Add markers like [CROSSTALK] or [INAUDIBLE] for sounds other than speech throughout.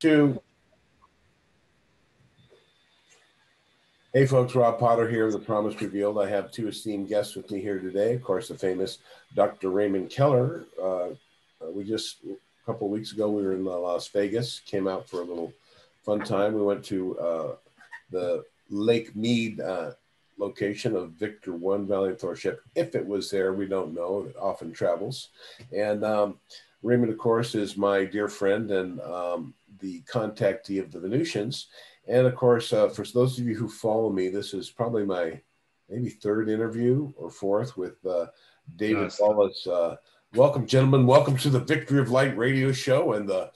two. Hey folks, Rob Potter here, The Promise Revealed. I have two esteemed guests with me here today. Of course, the famous Dr. Raymond Keller. Uh, uh we just, a couple of weeks ago, we were in Las Vegas, came out for a little fun time. We went to uh, the Lake Mead uh, location of Victor One Valiant Thor ship. If it was there, we don't know. It often travels. And um, Raymond, of course, is my dear friend and um, the contactee of the Venusians. And of course, uh, for those of you who follow me, this is probably my maybe third interview or fourth with uh, David nice. Wallace. Uh, welcome, gentlemen. Welcome to the Victory of Light radio show and the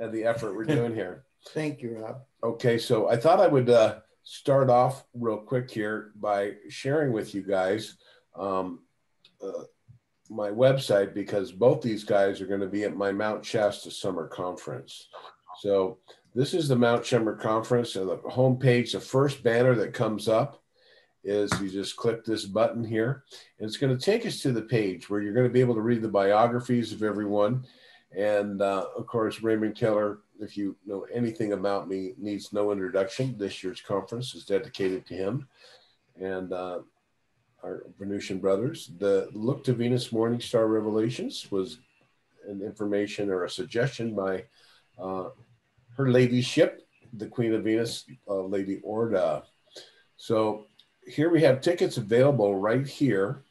and the effort we're doing here. [LAUGHS] Thank you, Rob. Okay, so I thought I would uh, start off real quick here by sharing with you guys um, uh, my website because both these guys are going to be at my Mount Shasta Summer Conference. So this is the Mount Shasta Conference, and the homepage, the first banner that comes up is you just click this button here, and it's going to take us to the page where you're going to be able to read the biographies of everyone. And uh, of course, Raymond Keller, if you know anything about me, needs no introduction. This year's conference is dedicated to him. And uh, our Venusian brothers. The Look to Venus Morning Star Revelations was an information or a suggestion by uh, her ladyship, the Queen of Venus, uh, Lady Orda. So here we have tickets available right here.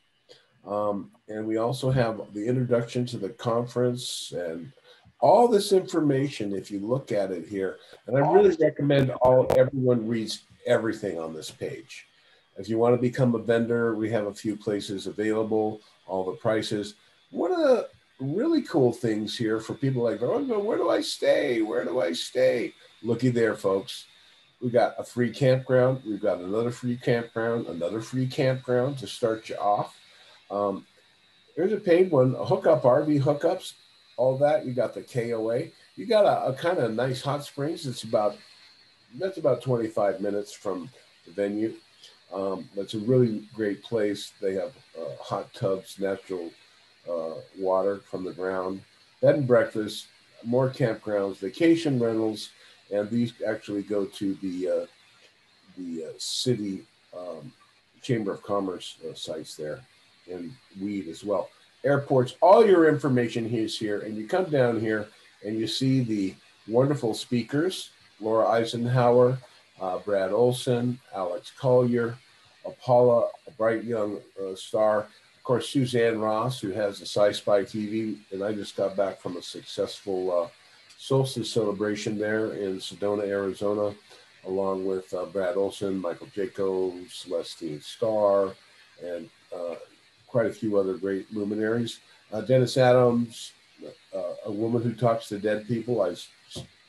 Um, and we also have the introduction to the conference and all this information if you look at it here. And I really recommend all everyone reads everything on this page. If you want to become a vendor, we have a few places available, all the prices. One of the really cool things here for people like, oh, where do I stay? Where do I stay? Looky there, folks. We got a free campground. We've got another free campground, another free campground to start you off. Um, there's a paid one, a hookup, RV hookups, all that. You got the KOA. You got a, a kind of nice hot springs. It's about that's about 25 minutes from the venue. Um, it's a really great place. They have uh, hot tubs, natural uh, water from the ground, bed and breakfast, more campgrounds, vacation rentals, and these actually go to the uh, the uh, city um, chamber of commerce uh, sites there and Weed as well. Airports, all your information is here, and you come down here and you see the wonderful speakers: Laura Eisenhower, uh, Brad Olson, Alex Collier, Paula, a bright young uh, star. Of course, Suzanne Ross, who has the Sci Spy TV, and I just got back from a successful uh, solstice celebration there in Sedona, Arizona, along with uh, Brad Olson, Michael Jacobs, Celestine Starr, and uh, quite a few other great luminaries. Uh, Dennis Adams, uh, a woman who talks to dead people. I,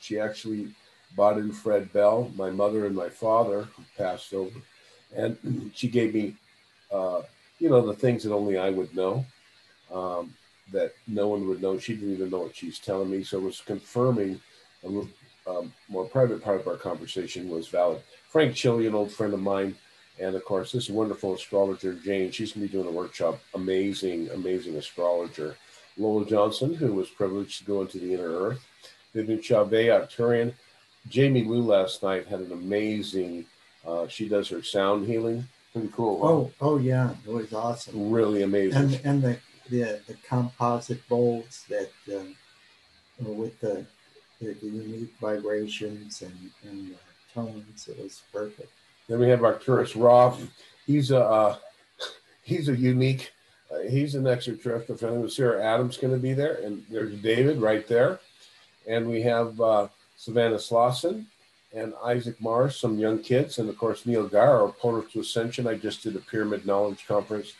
she actually bought in Fred Bell, my mother and my father, who passed over and she gave me, uh, you know, the things that only I would know, um, that no one would know. She didn't even know what she's telling me, so it was confirming. A um, more private part of our conversation was valid. Frank Chille, an old friend of mine, and of course, this wonderful astrologer Jane. She's going to be doing a workshop. Amazing, amazing astrologer. Lola Johnson, who was privileged to go into the inner earth. Vivian Chauvet, Arcturian. Jamie Lou last night had an amazing uh, she does her sound healing. Pretty cool. Huh? Oh, oh yeah, it was awesome. Really amazing. And and the the, the composite bowls that um, with the, the, the unique vibrations and and tones, it was perfect. Then we have Arcturus Roth. He's a uh, [LAUGHS] he's a unique. Uh, he's an extraterrestrial friend. Of Sarah Adams going to be there, and there's David right there, and we have uh, Savannah Slauson, and Isaac Mars, some young kids, and of course Neil Gaur, our portal to ascension. I just did a pyramid knowledge conference.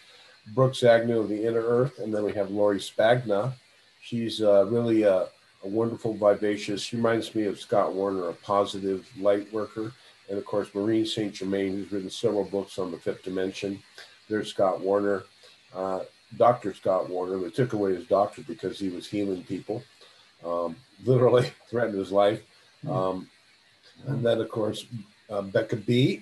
Brooks Agnew of the Inner Earth, and then we have Lori Spagna. She's uh, really a, a, wonderful, vivacious. She reminds me of Scott Warner, a positive light worker, and of course Maureen Saint Germain, who's written several books on the fifth dimension. There's Scott Warner, uh, Dr. Scott Warner. They took away his doctor because he was healing people, um, [LAUGHS] literally threatened his life. Hmm. Um, and then, of course, uh, Becca B,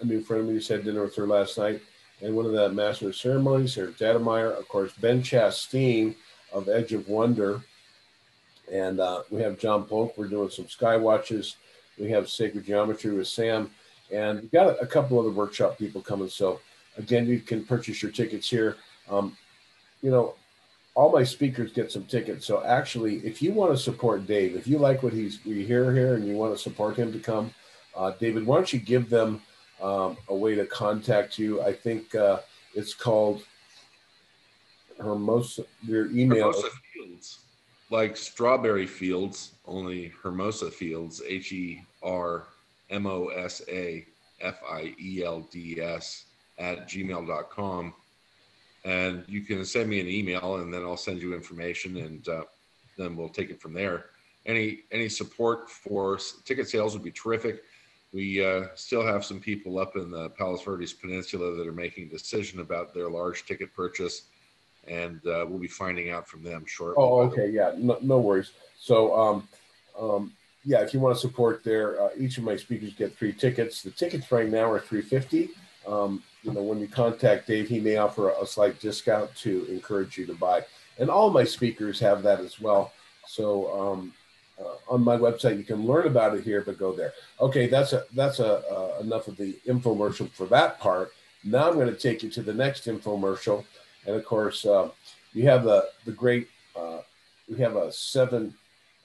a new friend of mine said dinner with her last night. And one of the master of ceremonies, Eric Dademeyer, of course, Ben Chasteen of Edge of Wonder. And uh, we have John Polk. We're doing some sky watches. We have sacred geometry with Sam, and we've got a, a couple other workshop people coming. So again, you can purchase your tickets here. Um, you know, all my speakers get some tickets. So actually, if you want to support Dave, if you like what he's we hear here and you want to support him to come, uh, David, why don't you give them um, a way to contact you? I think uh, it's called Hermosa. Your email. Hermosa Fields, like strawberry fields, only Hermosa Fields. H E R M O S A F I E L D S at gmail.com and you can send me an email and then I'll send you information and uh, then we'll take it from there. Any any support for ticket sales would be terrific. We uh, still have some people up in the Palos Verdes Peninsula that are making a decision about their large ticket purchase, and uh, we'll be finding out from them shortly. Oh, okay, yeah, no, no worries. So, um, um, yeah, if you want to support there, uh, each of my speakers get three tickets. The tickets right now are three fifty. Um, you know, when you contact Dave, he may offer a, slight discount to encourage you to buy. And all my speakers have that as well. So um, uh, on my website, you can learn about it here, but go there. Okay, that's a that's a uh, enough of the infomercial for that part. Now I'm going to take you to the next infomercial, and of course, uh, you have the the great. Uh, we have a seven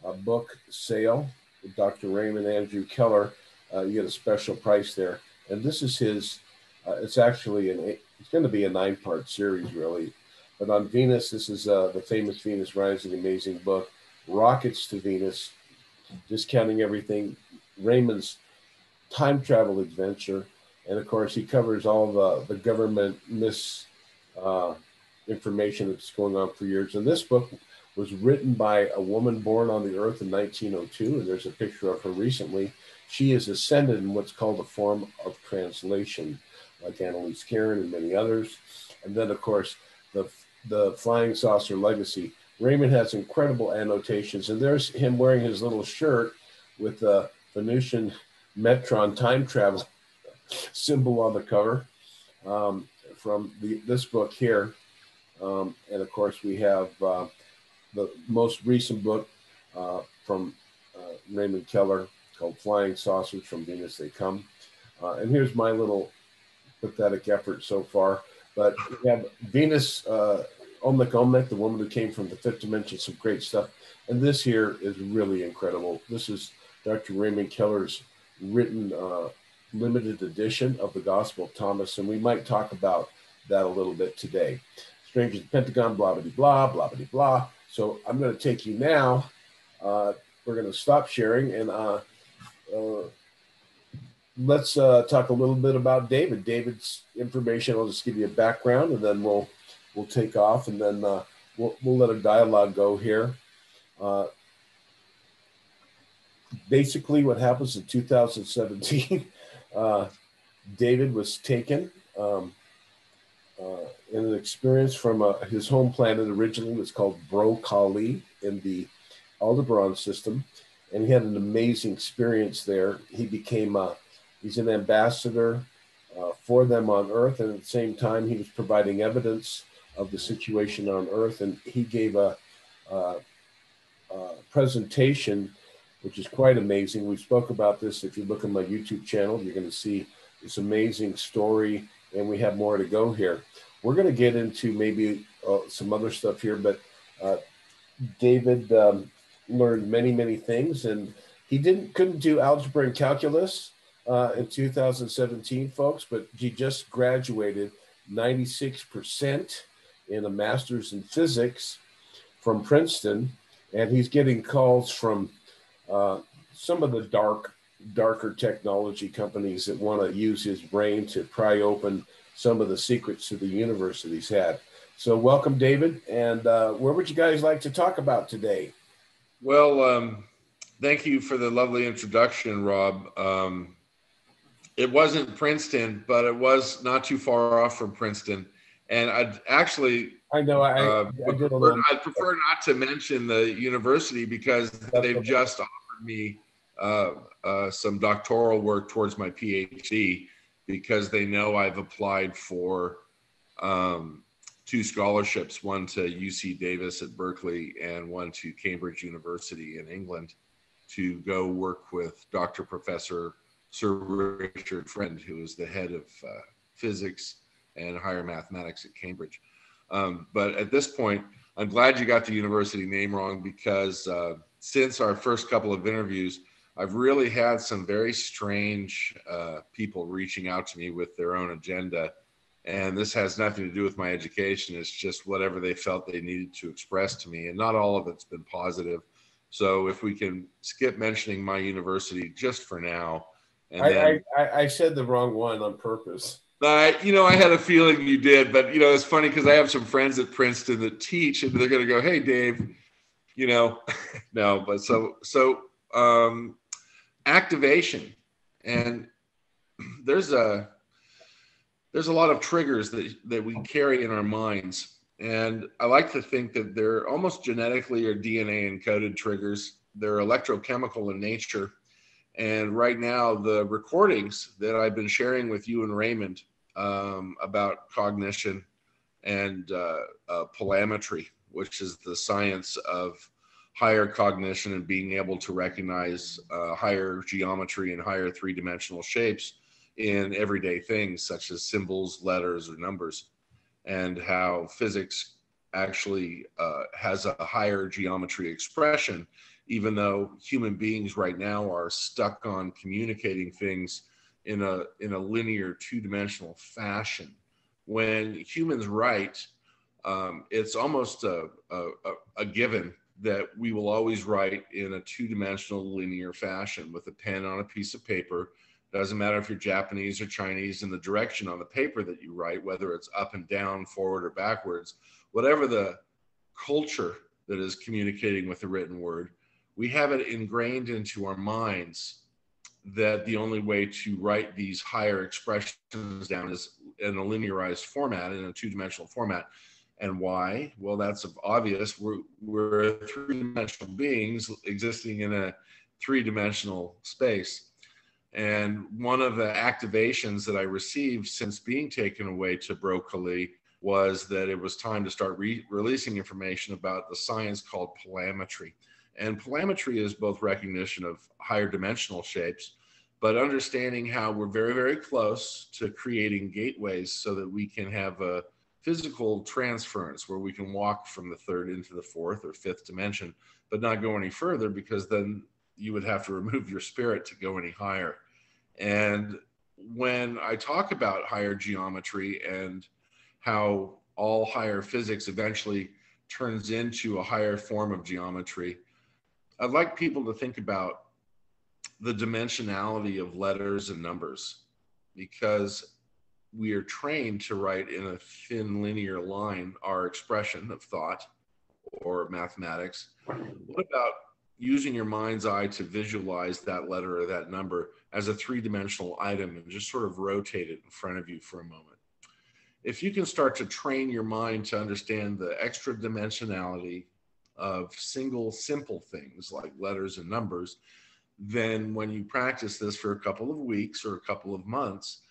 uh, book sale with Dr. Raymond Andrew Keller. Uh, you get a special price there, and this is his uh, it's actually an it's going to be a nine part series really, but on Venus, this is uh, the famous Venus Rising, amazing book, Rockets to Venus, discounting everything, Raymond's time travel adventure, and of course he covers all the the government mis uh, information that's going on for years. And this book was written by a woman born on the earth in 1902, and there's a picture of her recently. She is ascended in what's called a form of translation like Annalise Karen and many others. And then, of course, the, the Flying Saucer Legacy. Raymond has incredible annotations, and there's him wearing his little shirt with the Venusian Metron time travel [LAUGHS] symbol on the cover um, from the, this book here. Um, and of course, we have uh, the most recent book uh, from uh, Raymond Keller called Flying Saucers from Venus They Come. Uh, and here's my little pathetic effort so far. But we have Venus uh, Omnec Onec, the woman who came from the fifth dimension, some great stuff. And this here is really incredible. This is Dr. Raymond Keller's written uh, limited edition of the Gospel of Thomas, and we might talk about that a little bit today. Strangers the Pentagon, blah, blah, blah, blah, blah, blah. So I'm going to take you now. Uh, we're going to stop sharing and uh, uh, let's uh, talk a little bit about David. David's information. I'll just give you a background, and then we'll we'll take off, and then uh, we'll we'll let a dialogue go here. Uh, basically, what happens in 2017, [LAUGHS] uh, David was taken. Um, uh, in an experience from uh, his home planet originally was called Bro Kali in the Aldebaran system, and he had an amazing experience there. He became a He's an ambassador uh, for them on Earth, and at the same time, he was providing evidence of the situation on Earth. And he gave a, presentation, which is quite amazing. We spoke about this. If you look at my YouTube channel, you're going to see this amazing story, and we have more to go here. We're going to get into maybe uh, some other stuff here, but uh, David um, learned many, many things, and he didn't couldn't do algebra and calculus uh, in 2017, folks, but he just graduated 96% in a master's in physics from Princeton, and he's getting calls from uh, some of the dark, darker technology companies that want to use his brain to pry open some of the secrets to the universe that he's had. So, welcome, David. And uh, where would you guys like to talk about today? Well, um, thank you for the lovely introduction, Rob. Um, it wasn't Princeton, but it was not too far off from Princeton. And I'd actually, I know, I, uh, I, prefer, I prefer not to mention the university because That's they've okay. just offered me uh, uh, some doctoral work towards my PhD because they know I've applied for um, two scholarships, one to UC Davis at Berkeley and one to Cambridge University in England to go work with Dr. Professor Sir Richard Friend, who was the head of uh, physics and higher mathematics at Cambridge. Um, but at this point, I'm glad you got the university name wrong because uh, since our first couple of interviews, I've really had some very strange uh, people reaching out to me with their own agenda. And this has nothing to do with my education. It's just whatever they felt they needed to express to me. And not all of it's been positive. So if we can skip mentioning my university just for now. And I, then, I, I said the wrong one on purpose. I, you know, I had a feeling you did, but you know, it's funny because I have some friends at Princeton that teach, and they're going to go, "Hey, Dave, you know, [LAUGHS] no." But so, so um, activation, and there's a there's a lot of triggers that that we carry in our minds, and I like to think that they're almost genetically or DNA encoded triggers. They're electrochemical in nature, and right now, the recordings that I've been sharing with you and Raymond um, about cognition and uh, uh, which is the science of higher cognition and being able to recognize uh, higher geometry and higher three dimensional shapes in everyday things such as symbols, letters, or numbers, and how physics actually uh, has a higher geometry expression even though human beings right now are stuck on communicating things in a in a linear two-dimensional fashion. When humans write um, it's almost a, a, a, given that we will always write in a two-dimensional linear fashion with a pen on a piece of paper. Doesn't matter if you're japanese or chinese in the direction on the paper that you write whether it's up and down forward or backwards whatever the culture that is communicating with the written word we have it ingrained into our minds that the only way to write these higher expressions down is in a linearized format, in a two dimensional format. And why? Well, that's obvious. We're, we're three dimensional beings existing in a three dimensional space. And one of the activations that I received since being taken away to Broccoli was that it was time to start re- releasing information about the science called polarimetry. And polarimetry is both recognition of higher dimensional shapes, but understanding how we're very, very close to creating gateways so that we can have a physical transference where we can walk from the third into the fourth or fifth dimension, but not go any further because then you would have to remove your spirit to go any higher. And when I talk about higher geometry and how all higher physics eventually turns into a higher form of geometry, I'd like people to think about the dimensionality of letters and numbers because we are trained to write in a thin linear line our expression of thought or mathematics. What about using your mind's eye to visualize that letter or that number as a three dimensional item and just sort of rotate it in front of you for a moment? If you can start to train your mind to understand the extra dimensionality of single simple things like letters and numbers, then when you practice this for a couple of weeks or a couple of months,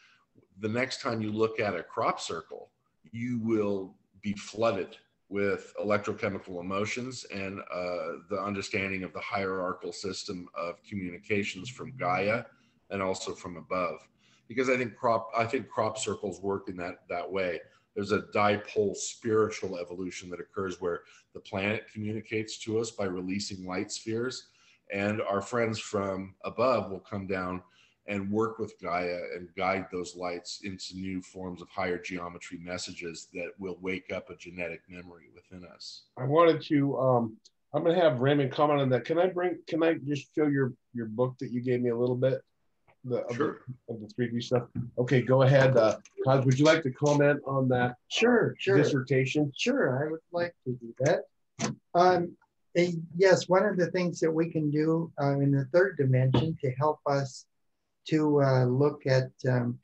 the next time you look at a crop circle, you will be flooded with electrochemical emotions and uh, the understanding of the hierarchical system of communications from Gaia and also from above. Because I think crop, I think crop circles work in that that way there's a dipole spiritual evolution that occurs where the planet communicates to us by releasing light spheres and our friends from above will come down and work with Gaia and guide those lights into new forms of higher geometry messages that will wake up a genetic memory within us. I wanted to um I'm gonna have Raymond comment on that. Can I bring can I just show your your book that you gave me a little bit? The, sure. of, the, 3D stuff. Okay, go ahead. Uh, Todd, would you like to comment on that? Sure, sure. Dissertation? Sure, I would like to do that. Um, yes, one of the things that we can do uh, in the third dimension to help us to uh, look at um,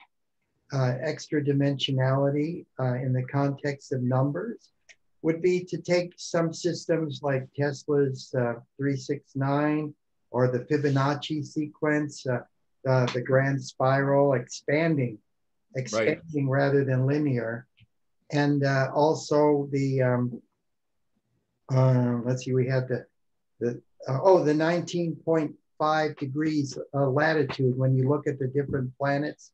uh, extra dimensionality uh, in the context of numbers would be to take some systems like Tesla's uh, 369 or the Fibonacci sequence, uh, the grand spiral expanding, expanding right. rather than linear, and uh, also the um, uh, let's see, we had the the uh, oh the 19.5 degrees uh, latitude when you look at the different planets,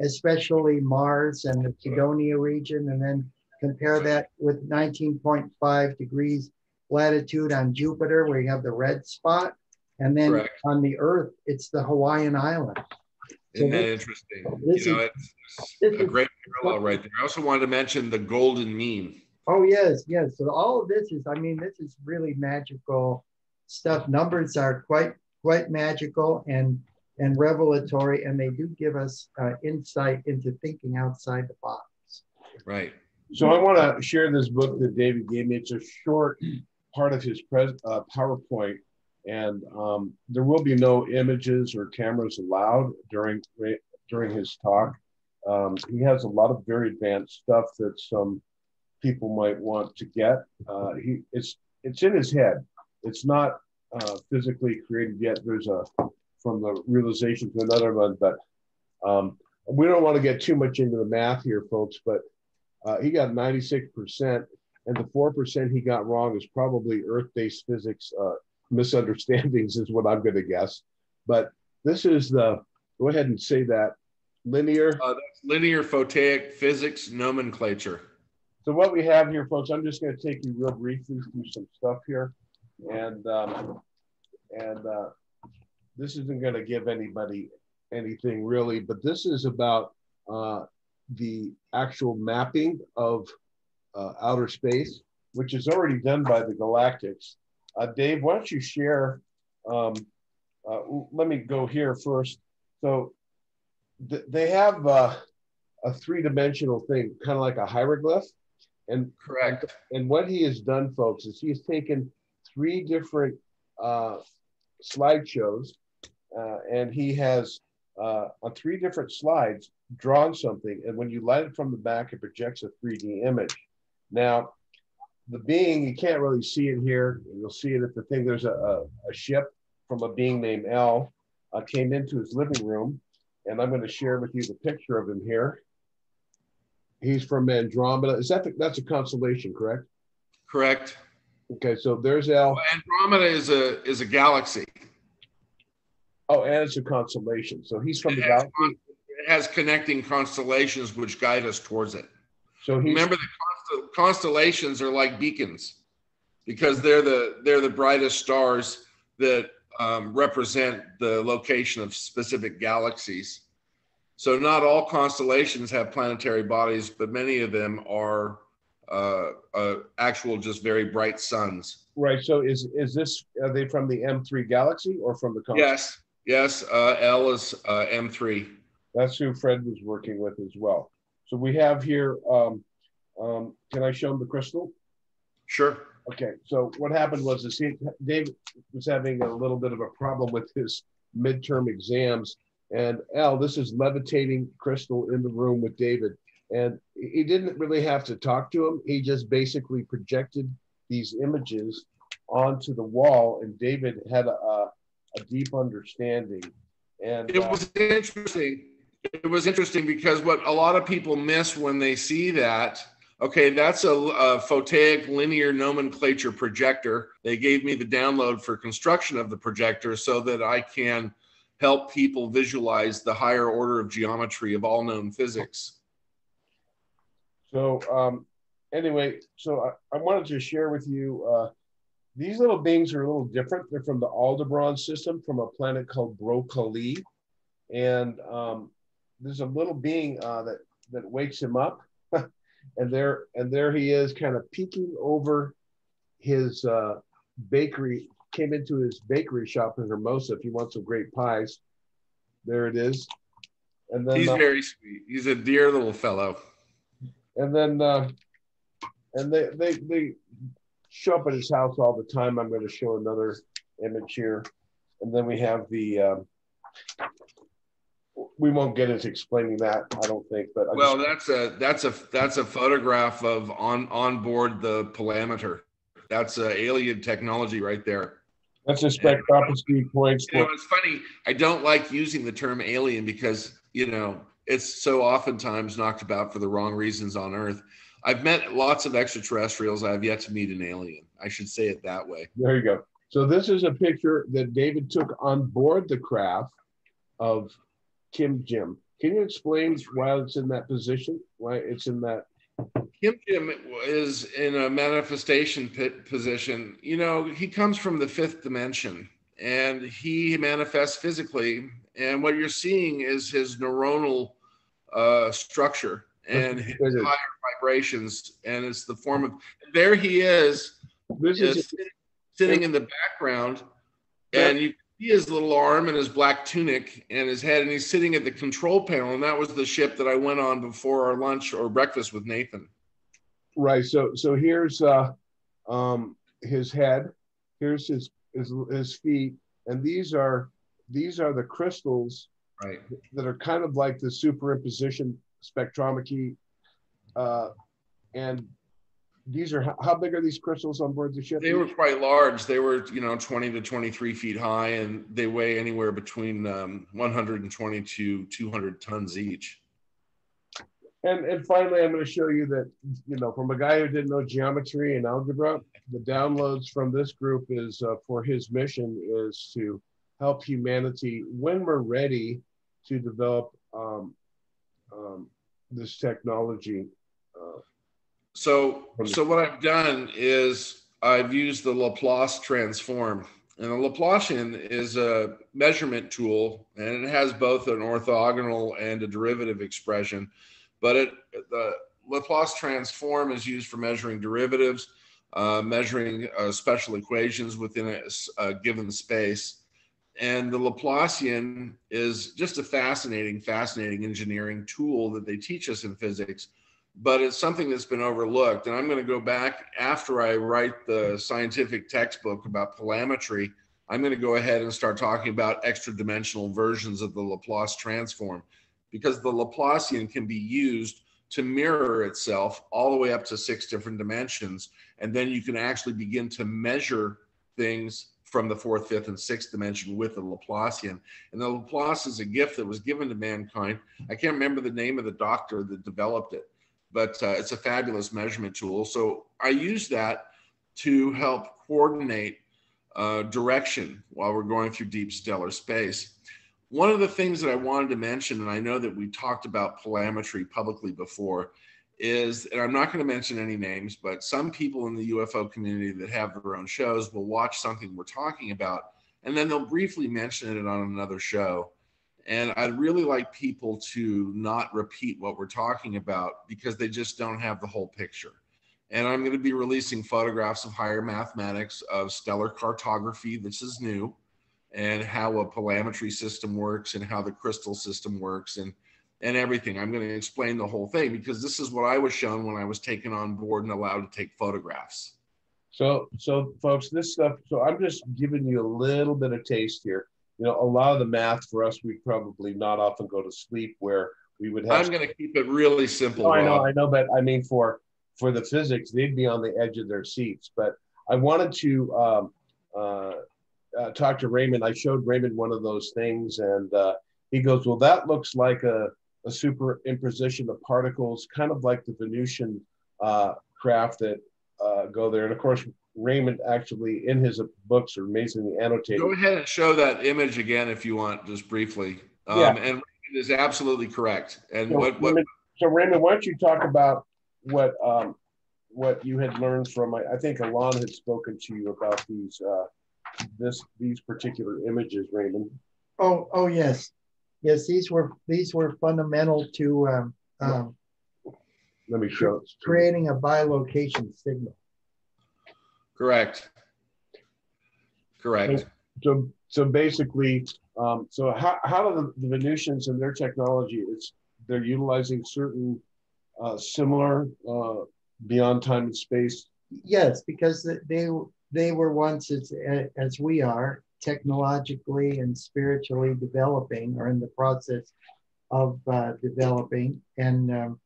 especially Mars and the Cydonia region, and then compare that with 19.5 degrees latitude on Jupiter, where you have the red spot, and then Correct. on the Earth, it's the Hawaiian Island. Isn't that interesting? You know, it's, it's a great parallel right there. I also wanted to mention the golden mean. Oh yes, yes. So all of this is, I mean, this is really magical stuff. Numbers are quite quite magical and and revelatory, and they do give us uh, insight into thinking outside the box. Right. So I want to share this book that David gave me. It's a short part of his pres- uh, PowerPoint, and um, there will be no images or cameras allowed during during his talk. Um, he has a lot of very advanced stuff that some people might want to get. Uh, he it's it's in his head. It's not uh, physically created yet. There's a from the realization to another one, but um, we don't want to get too much into the math here, folks. But uh, he got 96 percent and the 4% he got wrong is probably earth-based physics uh, misunderstandings [LAUGHS] is what i'm going to guess. But this is the go ahead and say that linear. Uh, linear photoic physics nomenclature. So what we have here folks i'm just going to take you real briefly through some stuff here. And um, and uh, this isn't going to give anybody anything really but this is about uh, the actual mapping of uh, outer space, which is already done by the Galactics. Uh, Dave, why don't you share? Um, uh, let me go here first. So th- they have uh, a three-dimensional thing, kind of like a hieroglyph. And correct. And what he has done, folks, is he has taken three different uh, slideshows, uh, and he has on three different slides drawn something. And when you light it from the back, it projects a 3D image. Now, the being, you can't really see it here. You'll see it at the thing. There's a, a, a ship from a being named L uh, came into his living room, and I'm going to share with you the picture of him here. He's from Andromeda. Is that the, that's a constellation, correct? Correct. Okay, so there's L. Well, Andromeda is a is a galaxy. Oh, and it's a constellation. So he's from it the galaxy. It has connecting constellations which guide us towards it. So remember the constellations are like beacons because they're the they're the brightest stars that um, represent the location of specific galaxies. So not all constellations have planetary bodies, but many of them are uh, uh, actual just very bright suns. Right. So is is this are they from the M3 galaxy or from the? Yes. Yes. Uh, L is uh, M3. That's who Fred was working with as well. So we have here um, um, can I show him the crystal? Sure. Okay. So what happened was this, he, Dave was having a little bit of a problem with his midterm exams. And Al, this is levitating crystal in the room with David. And he didn't really have to talk to him. He just basically projected these images onto the wall. And David had a, a deep understanding. And it was uh, interesting. It was interesting because what a lot of people miss when they see that Okay, that's a, a Photoic linear nomenclature projector. They gave me the download for construction of the projector so that I can help people visualize the higher order of geometry of all known physics. So um, anyway, so I, I, wanted to share with you, uh, these little beings are a little different. They're from the Aldebaran system from a planet called Broccoli. And um, there's a little being uh, that, that wakes him up and there and there he is, kind of peeking over his uh, bakery. Came into his bakery shop in Hermosa. If you want some great pies, there it is. And then he's uh, very sweet. He's a dear little fellow. And then uh, and they they they show up at his house all the time. I'm going to show another image here, and then we have the. Um, we won't get into explaining that, I don't think. But I well, just, that's a that's a that's a photograph of on on board the Palameter. That's a alien technology right there. That's a spectroscopy points. You know, it's funny. I don't like using the term alien because you know it's so oftentimes knocked about for the wrong reasons on Earth. I've met lots of extraterrestrials. I have yet to meet an alien. I should say it that way. There you go. So this is a picture that David took on board the craft of Kim Jim. Can you explain why it's in that position? Why it's in that? Kim Jim is in a manifestation position. You know, he comes from the fifth dimension and he manifests physically. And what you're seeing is his neuronal uh, structure and his higher vibrations. And it's the form of there he is, this is sitting, sitting in the background. And you see his little arm and his black tunic and his head, and he's sitting at the control panel. And that was the ship that I went on before our lunch or breakfast with Nathan. Right. So so here's uh, um, his head. Here's his, his his feet, and these are these are the crystals right. that are kind of like the superimposition spectrometry. Uh, and these are how big are these crystals on board the ship? They were quite large. They were, you know, 20 to 23 feet high, and they weigh anywhere between um, 120 to 200 tons each. And and finally, I'm going to show you that, you know, from a guy who didn't know geometry and algebra, the downloads from this group is uh, for his mission is to help humanity when we're ready to develop um, um, this technology. So, so what I've done is I've used the Laplace transform. And the Laplacian is a measurement tool, and it has both an orthogonal and a derivative expression. But it, the Laplace transform is used for measuring derivatives, uh, measuring uh, special equations within a, a, given space. And the Laplacian is just a fascinating, fascinating engineering tool that they teach us in physics but it's something that's been overlooked. And I'm going to go back after I write the scientific textbook about palametry. I'm going to go ahead and start talking about extra dimensional versions of the Laplace transform because the Laplacian can be used to mirror itself all the way up to six different dimensions. And then you can actually begin to measure things from the fourth, fifth, and sixth dimension with the Laplacian. And the Laplace is a gift that was given to mankind. I can't remember the name of the doctor that developed it but uh, it's a fabulous measurement tool. So I use that to help coordinate uh, direction while we're going through deep stellar space. One of the things that I wanted to mention, and I know that we talked about palametry publicly before, is, and I'm not going to mention any names, but some people in the UFO community that have their own shows will watch something we're talking about, and then they'll briefly mention it on another show. And I'd really like people to not repeat what we're talking about because they just don't have the whole picture. And I'm going to be releasing photographs of higher mathematics, of stellar cartography. This is new, and how a palametry system works, and how the crystal system works, and and everything. I'm going to explain the whole thing because this is what I was shown when I was taken on board and allowed to take photographs. So, so folks, this stuff. So I'm just giving you a little bit of taste here you know, a lot of the math for us, we probably not often go to sleep where we would have. I'm going to keep it really simple. Oh, I know, I know, but I mean, for for the physics, they'd be on the edge of their seats. But I wanted to um, uh, uh, talk to Raymond. I showed Raymond one of those things, and uh, he goes, "Well, that looks like a, a superimposition of particles, kind of like the Venusian uh, craft that uh, go there." And of course, Raymond actually in his books are amazingly annotated. Go ahead and show that image again if you want, just briefly. Um, yeah. And Raymond is absolutely correct. And so, what, what Raymond, so Raymond, why don't you talk about what um, what you had learned from? I, I think Alon had spoken to you about these uh, this these particular images, Raymond. Oh, oh yes, yes. These were these were fundamental to um, um, let me show it. creating a bilocation signal. Correct. Correct. So, so basically, um, so how, how do the, the Venusians and their technology, it's, they're utilizing certain uh, similar uh, beyond time and space? Yes, because they, they were once, as, as we are, technologically and spiritually developing or in the process of uh, developing. And um,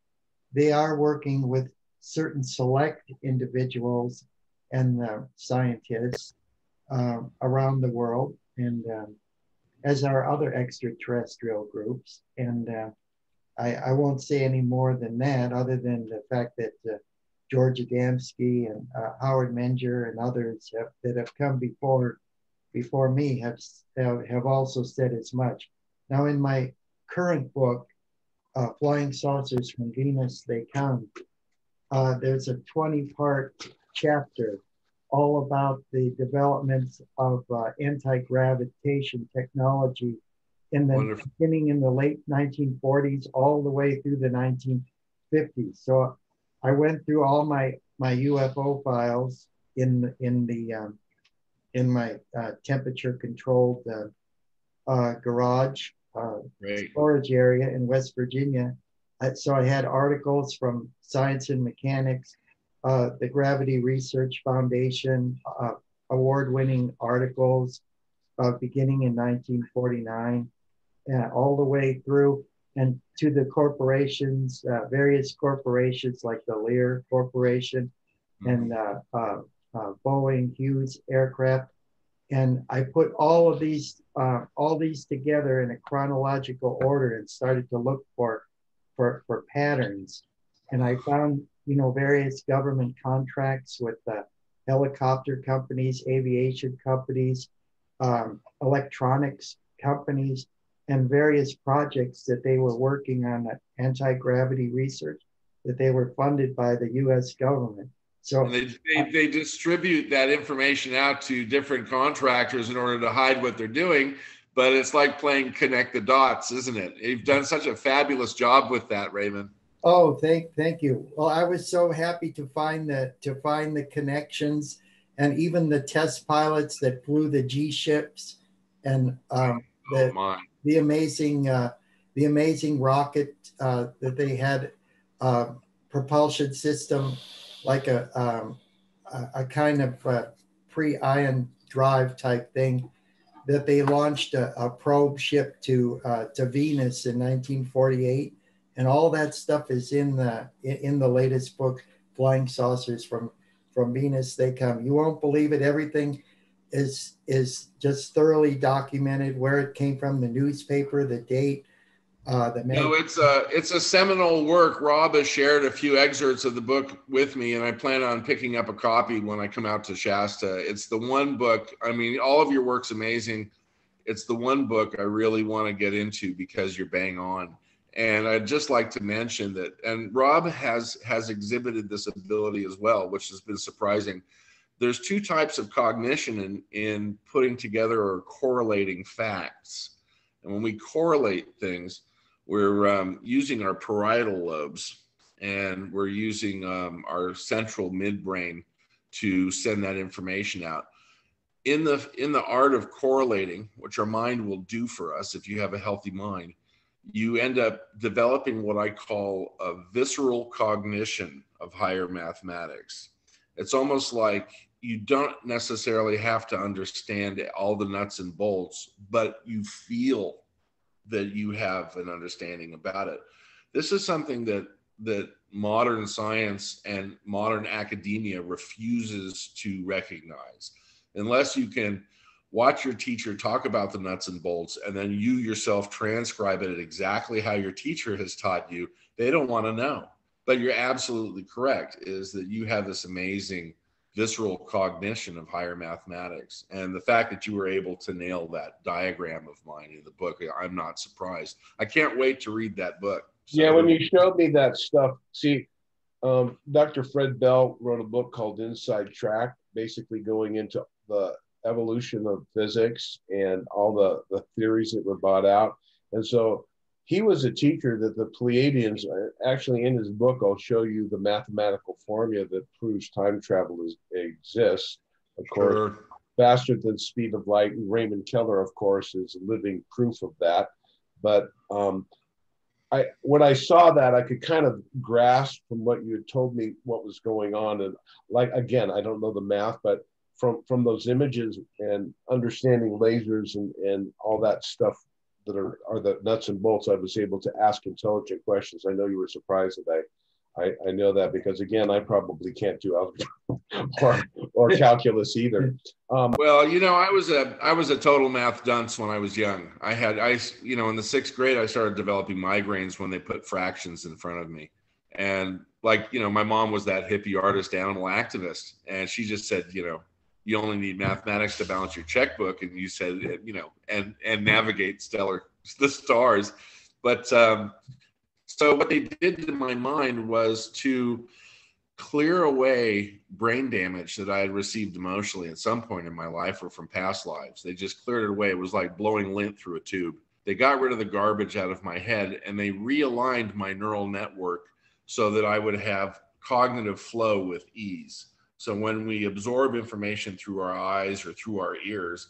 they are working with certain select individuals and the scientists uh, around the world, and um, as are other extraterrestrial groups. And uh, I, I won't say any more than that, other than the fact that uh, George Adamski and uh, Howard Menger and others have, that have come before before me have, have, have also said as much. Now, in my current book, uh, Flying Saucers from Venus They Come, uh, there's a 20 part chapter all about the developments of uh, anti gravitation technology in the Wonderful. beginning in the late 1940s all the way through the 1950s. So I went through all my my UFO files in in the um, in my uh, temperature controlled uh, uh, garage uh, storage area in West Virginia. so I had articles from Science and Mechanics, uh, the Gravity Research Foundation, uh, award-winning articles beginning in 1949 uh, all the way through and to the corporations, uh, various corporations like the Lear Corporation mm-hmm. and uh, uh, uh, Boeing, Hughes Aircraft. And I put all of these, uh, all these together in a chronological order and started to look for, for, for patterns. And I found, you know, various government contracts with the helicopter companies, aviation companies, um, electronics companies, and various projects that they were working on anti-gravity research that they were funded by the U.S. government. So they, they, they, distribute that information out to different contractors in order to hide what they're doing. But it's like playing connect the dots, isn't it? You've done such a fabulous job with that, Raymond. Oh, thank thank you. Well, I was so happy to find the to find the connections and even the test pilots that flew the G ships and um, the, oh the amazing uh, the amazing rocket uh, that they had uh, propulsion system like a um, a, a, kind of uh, pre-ion drive type thing that they launched a, a probe ship to uh, to Venus in 1948 and all that stuff is in the in the latest book flying saucers from from Venus they come you won't believe it everything is is just thoroughly documented where it came from, the newspaper, the date. Uh, the no, it's a it's a seminal work. Rob has shared a few excerpts of the book with me, and I plan on picking up a copy when I come out to Shasta. It's the one book. I mean, all of your work's amazing. It's the one book I really want to get into because you're bang on. And I'd just like to mention that, and Rob has has exhibited this ability as well, which has been surprising there's two types of cognition in, in putting together or correlating facts. And when we correlate things, we're um, using our parietal lobes and we're using um, our central midbrain to send that information out. In the in the art of correlating, which our mind will do for us if you have a healthy mind, you end up developing what I call a visceral cognition of higher mathematics. It's almost like you don't necessarily have to understand all the nuts and bolts, but you feel that you have an understanding about it. This is something that that modern science and modern academia refuses to recognize. Unless you can watch your teacher talk about the nuts and bolts and then you yourself transcribe it exactly how your teacher has taught you, they don't want to know. But you're absolutely correct is that you have this amazing visceral cognition of higher mathematics. And the fact that you were able to nail that diagram of mine in the book, I'm not surprised. I can't wait to read that book. So, yeah, when you showed me that stuff, see, um, Dr. Fred Bell wrote a book called Inside Track, basically going into the evolution of physics and all the, the theories that were brought out. And so he was a teacher that the Pleiadians actually in his book. I'll show you the mathematical formula that proves time travel is, exists. Of course, sure. faster than speed of light. And Raymond Keller, of course, is living proof of that. But um, I, when I saw that, I could kind of grasp from what you had told me what was going on. And like again, I don't know the math, but from from those images and understanding lasers and and all that stuff that are, are the nuts and bolts, I was able to ask intelligent questions. I know you were surprised that I, I know that because again, I probably can't do algebra [LAUGHS] or, or calculus either. Um, well, you know, I was a I was a total math dunce when I was young. I had I you know in the sixth grade I started developing migraines when they put fractions in front of me, and like you know my mom was that hippie artist animal activist, and she just said you know you only need mathematics to balance your checkbook, and you said you know and and navigate stellar [LAUGHS] the stars, but um, so what they did to my mind was to clear away brain damage that I had received emotionally at some point in my life or from past lives. They just cleared it away. It was like blowing lint through a tube. They got rid of the garbage out of my head and they realigned my neural network so that I would have cognitive flow with ease. So when we absorb information through our eyes or through our ears,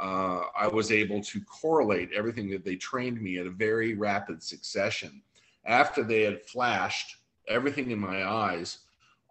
uh, I was able to correlate everything that they trained me at a very rapid succession after they had flashed everything in my eyes,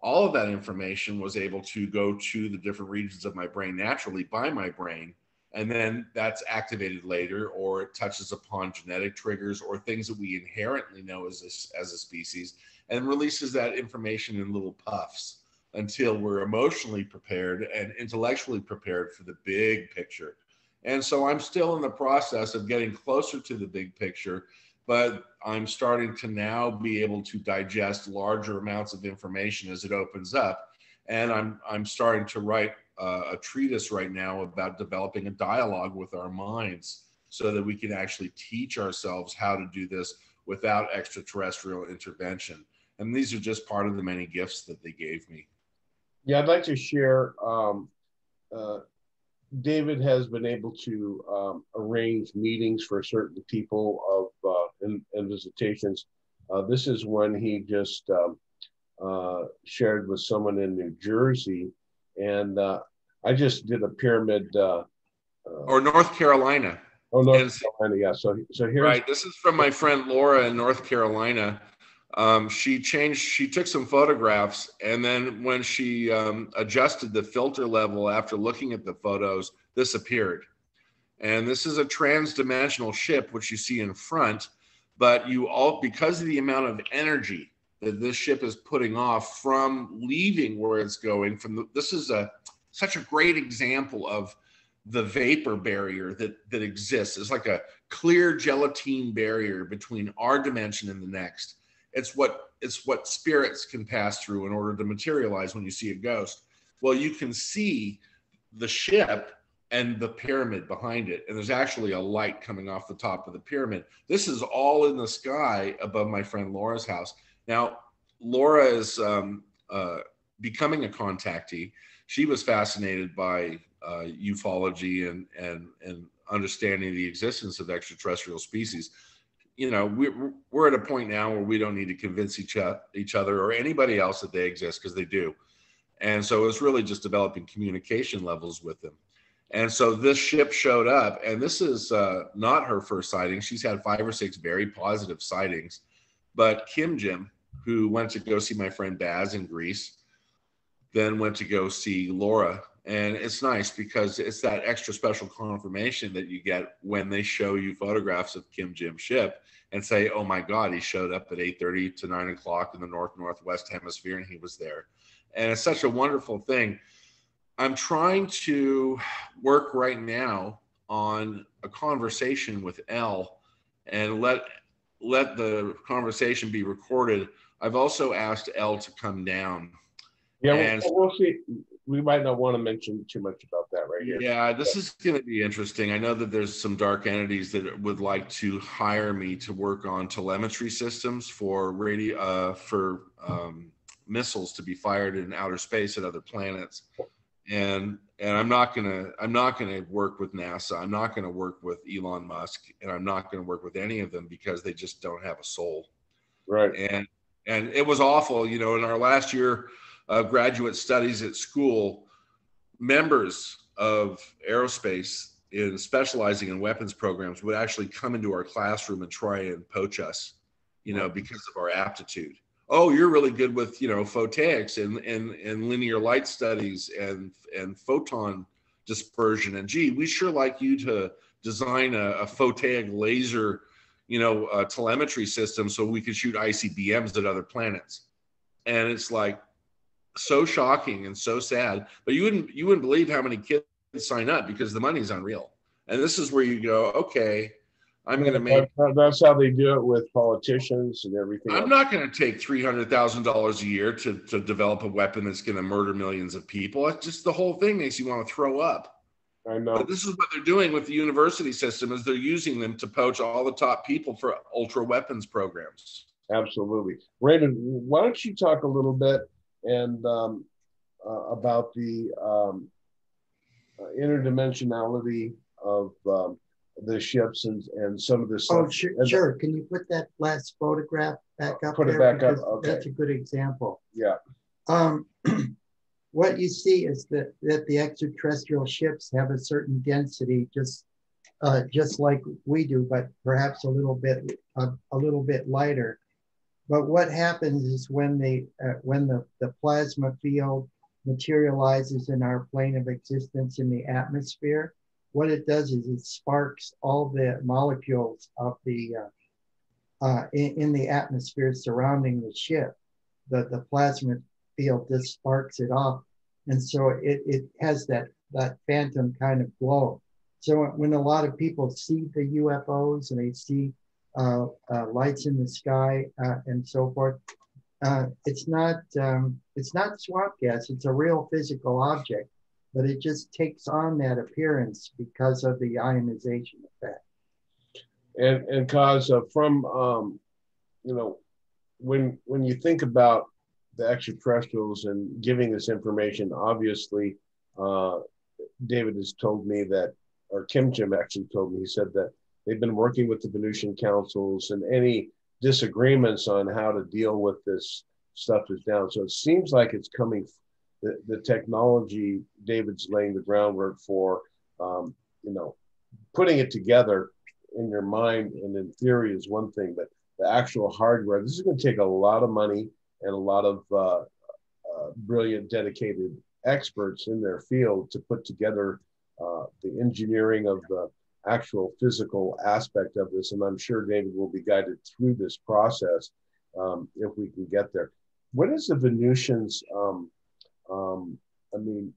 all of that information was able to go to the different regions of my brain naturally by my brain. And then that's activated later, or it touches upon genetic triggers or things that we inherently know as a, as a species and releases that information in little puffs until we're emotionally prepared and intellectually prepared for the big picture. And so I'm still in the process of getting closer to the big picture but I'm starting to now be able to digest larger amounts of information as it opens up. And I'm, I'm starting to write uh, a treatise right now about developing a dialogue with our minds so that we can actually teach ourselves how to do this without extraterrestrial intervention. And these are just part of the many gifts that they gave me. Yeah, I'd like to share. Um, uh, David has been able to um, arrange meetings for certain people of uh, and, and visitations. Uh, this is when he just um, uh, shared with someone in New Jersey, and uh, I just did a pyramid. Uh, uh, or North Carolina. Oh, North and, Carolina, yeah. So, so here's right. This is from my friend Laura in North Carolina. Um, she changed. She took some photographs, and then when she um, adjusted the filter level after looking at the photos, this appeared. And this is a trans-dimensional ship, which you see in front but you all because of the amount of energy that this ship is putting off from leaving where it's going from the, this is a such a great example of the vapor barrier that that exists it's like a clear gelatine barrier between our dimension and the next it's what it's what spirits can pass through in order to materialize when you see a ghost well you can see the ship and the pyramid behind it. And there's actually a light coming off the top of the pyramid. This is all in the sky above my friend Laura's house. Now, Laura is um, uh, becoming a contactee. She was fascinated by uh, ufology and, and, and understanding the existence of extraterrestrial species. You know, we're, we're at a point now where we don't need to convince each, each other or anybody else that they exist because they do. And so it's really just developing communication levels with them. And so this ship showed up, and this is uh, not her first sighting. She's had five or six very positive sightings. But Kim Jim, who went to go see my friend Baz in Greece, then went to go see Laura. And it's nice because it's that extra special confirmation that you get when they show you photographs of Kim Jim ship and say, oh my God, he showed up at 8.30 to 9 o'clock in the North Northwest Hemisphere and he was there. And it's such a wonderful thing I'm trying to work right now on a conversation with L, and let let the conversation be recorded. I've also asked L to come down. Yeah, and, we'll, we'll see. We might not want to mention too much about that right here. Yeah, this is going to be interesting. I know that there's some dark entities that would like to hire me to work on telemetry systems for radio uh, for um, missiles to be fired in outer space at other planets and and I'm not gonna I'm not gonna work with NASA. I'm not gonna work with Elon Musk, and I'm not gonna work with any of them because they just don't have a soul. Right. And and it was awful. You know, in our last year of graduate studies at school, members of aerospace in specializing in weapons programs would actually come into our classroom and try and poach us, you know, because of our aptitude oh, you're really good with you know photics and and and linear light studies and and photon dispersion. And gee, we sure like you to design a, a photic laser, you know, telemetry system so we could shoot ICBMs at other planets. and it's like so shocking and so sad. But you wouldn't you wouldn't believe how many kids sign up because the money's unreal. And this is where you go, okay, I'm going to make. That's how they do it with politicians and everything. I'm else. not going to take three hundred thousand dollars a year to to develop a weapon that's going to murder millions of people. It's just the whole thing makes you want to throw up. I know. But this is what they're doing with the university system: is they're using them to poach all the top people for ultra weapons programs. Absolutely, Raymond. Why don't you talk a little bit and um, uh, about the um, uh, interdimensionality of um, the ships and, and some of this. Oh, sure, sure. Can you put that last photograph back up? Put it back up. Okay. That's a good example. Yeah. Um, [CLEARS THROAT] what you see is that, that the extraterrestrial ships have a certain density, just uh, just like we do, but perhaps a little bit uh, a little bit lighter. But what happens is when the uh, when the, the plasma field materializes in our plane of existence in the atmosphere, what it does is it sparks all the molecules of the uh, uh, in, in, the atmosphere surrounding the ship. The, the plasma field just sparks it off. And so it, it has that, that phantom kind of glow. So when a lot of people see the UFOs and they see uh, uh, lights in the sky uh, and so forth, uh, it's not um, it's not swamp gas. It's a real physical object but it just takes on that appearance because of the ionization effect. And and cause from um, you know when when you think about the extraterrestrials and giving this information, obviously uh, David has told me that, or Kim Jim actually told me, he said that they've been working with the Venusian councils and any disagreements on how to deal with this stuff is down. So it seems like it's coming the, the technology David's laying the groundwork for, um, you know, putting it together in your mind and in theory is one thing, but the actual hardware, this is going to take a lot of money and a lot of uh, uh, brilliant, dedicated experts in their field to put together uh, the engineering of the actual physical aspect of this. And I'm sure David will be guided through this process um, if we can get there. What is the Venusians? Um, um, I mean,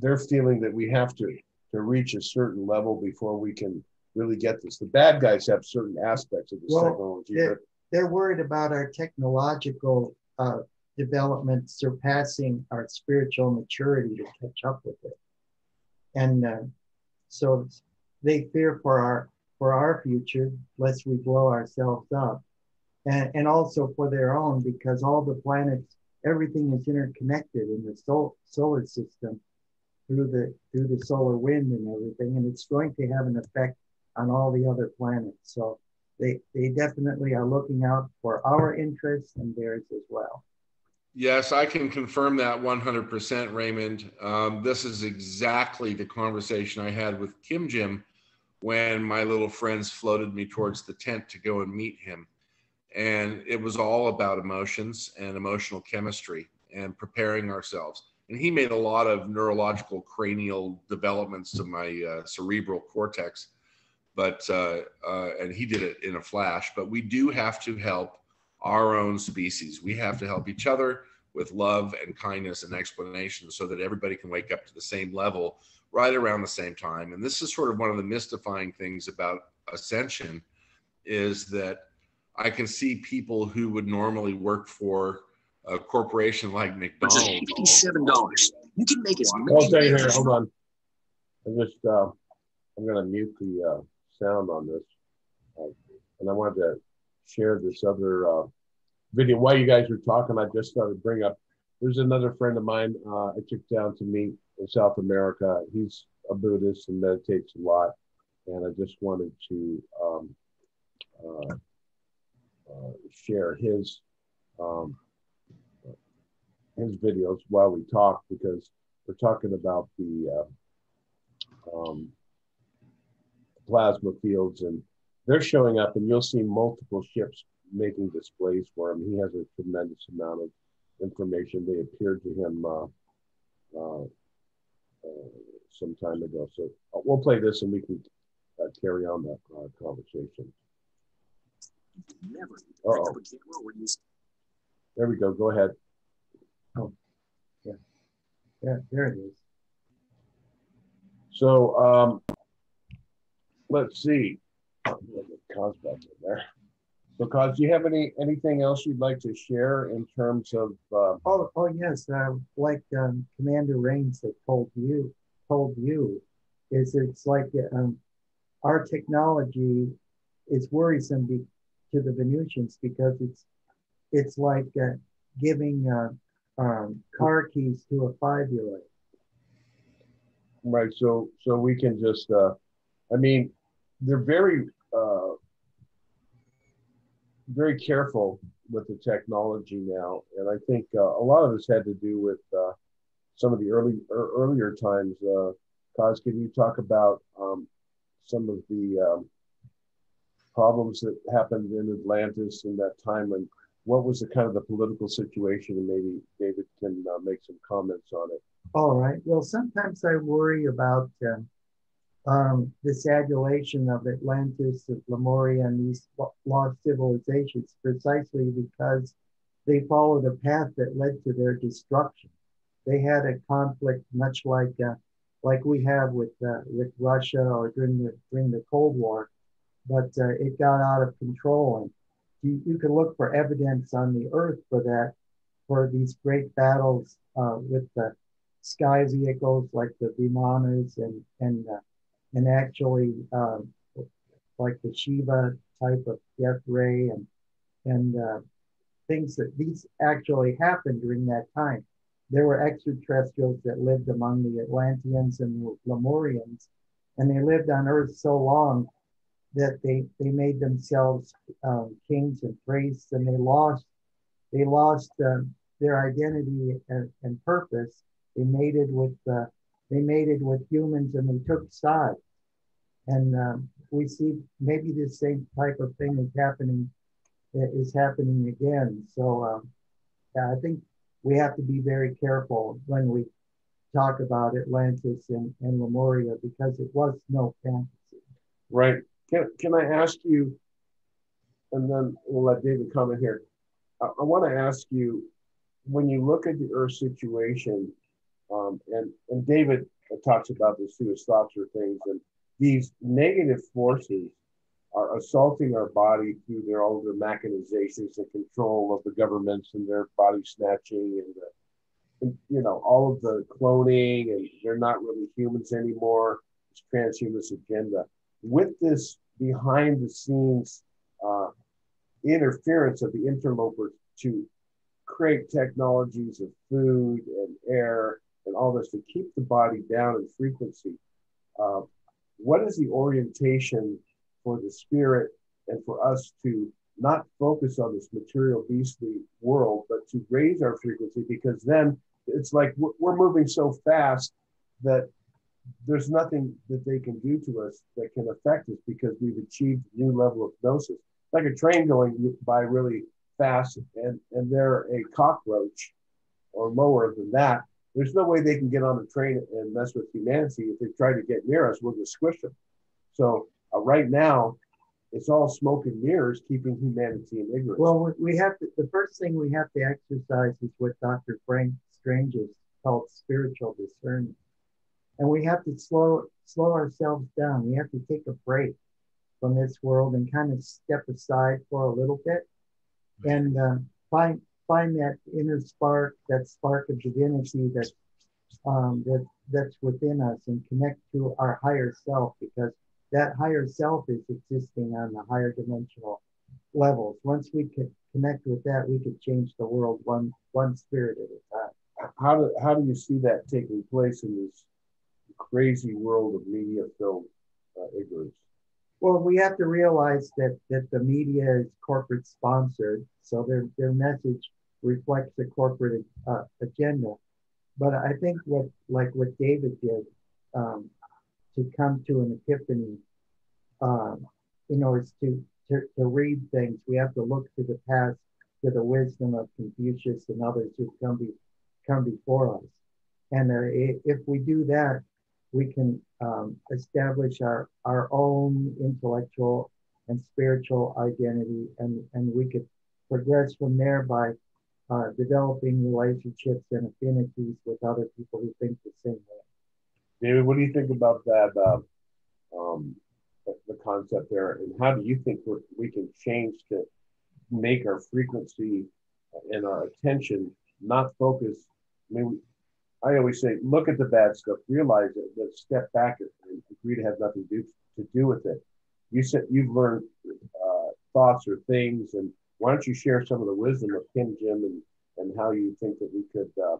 they're feeling that we have to to reach a certain level before we can really get this. The bad guys have certain aspects of this well, technology. They're, they're worried about our technological uh, development surpassing our spiritual maturity to catch up with it, and uh, so they fear for our for our future lest we blow ourselves up, and, and also for their own because all the planets everything is interconnected in the sol- solar system through the through the solar wind and everything, and it's going to have an effect on all the other planets. So they they definitely are looking out for our interests and theirs as well. Yes, I can confirm that 100%, Raymond. Um, this is exactly the conversation I had with Kim Jim when my little friends floated me towards the tent to go and meet him. And it was all about emotions and emotional chemistry and preparing ourselves. And he made a lot of neurological cranial developments to my uh, cerebral cortex but uh, uh, and he did it in a flash. But we do have to help our own species. We have to help each other with love and kindness and explanation so that everybody can wake up to the same level right around the same time and this is sort of one of the mystifying things about ascension is that I can see people who would normally work for a corporation like McDonald's. Fifty-seven dollars. You can make as much. I'll tell you here. Hold on. I'm just uh, I'm going to mute the uh, sound on this, uh, and I wanted to share this other uh, video. While you guys were talking, I just started to bring up. There's another friend of mine uh, I took down to meet in South America. He's a Buddhist and meditates a lot, and I just wanted to um, uh, uh, share his um, his videos while we talk because we're talking about the uh, um, plasma fields and they're showing up and you'll see multiple ships making displays for him. He has a tremendous amount of information. They appeared to him uh, uh, uh, some time ago. So uh, we'll play this and we can uh, carry on that uh, conversation never pick up a camera or use. There we go. Go ahead. Yeah, Yeah, there it is. So um, let's see. Oh, look at Cos back in there. Cos, do you have any anything else you'd like to share in terms of? Uh, Oh, oh yes, uh, like um, Commander Rains had told you, told you, is it's like um, our technology is worrisome be, to the Venusians because it's it's like uh, giving uh, um, car keys to a five-year-old. right. So, so we can just. Uh, I mean, they're very, very careful with the technology now, and I think uh, a lot of this had to do with uh, some of the early er, earlier times. Uh, Cos, can you talk about um, some of the um, problems that happened in Atlantis in that time, and what was the kind of the political situation? And maybe David can uh, make some comments on it. All right. Well, sometimes I worry about um, um, this adulation of Atlantis, of Lemuria, and these lost civilizations precisely because they followed a path that led to their destruction. They had a conflict much like uh, like we have with uh, with Russia or during the during the Cold War, but uh, it got out of control. And you, you can look for evidence on the Earth for that, for these great battles uh, with the sky vehicles like the Vimanas and and uh, and actually um, like the Shiva type of death ray and and uh, things that these actually happened during that time. There were extraterrestrials that lived among the Atlanteans and Lemurians, and they lived on Earth so long that they they made themselves um, kings and priests, and they lost they lost uh, their identity and, and, purpose. They mated with uh, they mated with humans, and they took sides. And um, we see maybe the same type of thing is happening is happening again. So um, yeah, I think we have to be very careful when we talk about Atlantis and, and Lemuria because it was no fantasy. Right. Can, can I ask you, and then we'll let David comment here. I, I want to ask you, when you look at the Earth situation, um, and, and David talks about this too, his thoughts or things, and these negative forces are assaulting our body through their all their machinizations and control of the governments and their body snatching and, the, and you know all of the cloning and they're not really humans anymore. It's transhumanist agenda. With this behind the scenes uh, interference of the interlopers to create technologies of food and air and all this to keep the body down in frequency. Uh, what is the orientation for the spirit and for us to not focus on this material beastly world, but to raise our frequency because then it's like we're moving so fast that there's nothing that they can do to us that can affect us because we've achieved a new level of gnosis. Like a train going by really fast and, and they're a cockroach or lower than that. There's no way they can get on the train and mess with humanity. If they try to get near us, we'll just squish them. So uh, right now, it's all smoke and mirrors keeping humanity in ignorance. Well, we have to, the first thing we have to exercise is what Dr. Frank Stranges has called spiritual discernment. And we have to slow, slow ourselves down. We have to take a break from this world and kind of step aside for a little bit and uh, find, find that inner spark, that spark of divinity that, um, that, that's within us and connect to our higher self because that higher self is existing on the higher dimensional levels. Once we could connect with that, we could change the world one one spirit at a time. How do how do you see that taking place in this crazy world of media filled uh, ignorance? Well, we have to realize that that the media is corporate sponsored, so their their message reflects the corporate uh, agenda. But I think what like what David did, um, to come to an epiphany, um, you know, is to, to, to read things. We have to look to the past, to the wisdom of Confucius and others who've come, be, come before us. And uh, if we do that, we can um, establish our, our own intellectual and spiritual identity, and, and we could progress from there by uh, developing relationships and affinities with other people who think the same way. David, what do you think about that? Uh, um, the, concept there, and how do you think we can change to make our frequency and our attention not focus? I mean, I always say, look at the bad stuff, realize it, step back and agree to have nothing to do, to do with it. You said you've learned uh, thoughts or things, and why don't you share some of the wisdom of Kim Jim and, and how you think that we could uh,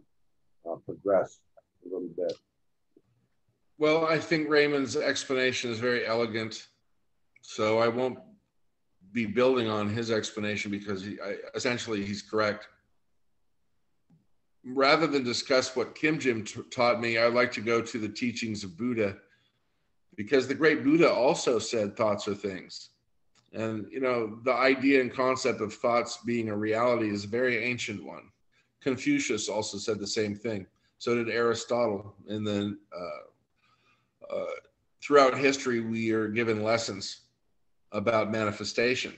uh, progress a little bit? Well, I think Raymond's explanation is very elegant, so I won't be building on his explanation because he, I, essentially he's correct rather than discuss what Kim Jim taught me, I'd like to go to the teachings of Buddha because the great Buddha also said thoughts are things. And, you know, the idea and concept of thoughts being a reality is a very ancient one. Confucius also said the same thing. So did Aristotle. And then uh, uh, throughout history, we are given lessons about manifestation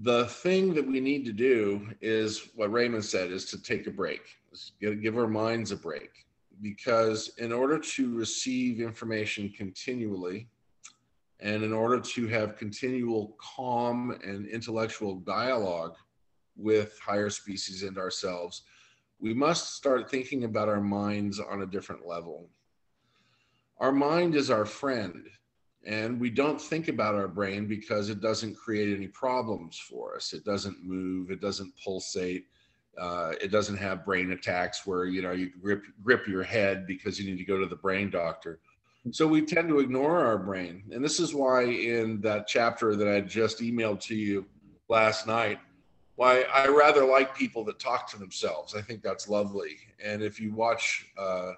the thing that we need to do is what Raymond said is to take a break, give our minds a break. Because in order to receive information continually, and in order to have continual calm and intellectual dialogue with higher species and ourselves, we must start thinking about our minds on a different level. Our mind is our friend and we don't think about our brain because it doesn't create any problems for us it doesn't move it doesn't pulsate uh, it doesn't have brain attacks where you know you grip grip your head because you need to go to the brain doctor so we tend to ignore our brain. And this is why in that chapter that i just emailed to you last night why i rather like people that talk to themselves. I think that's lovely. And if you watch uh,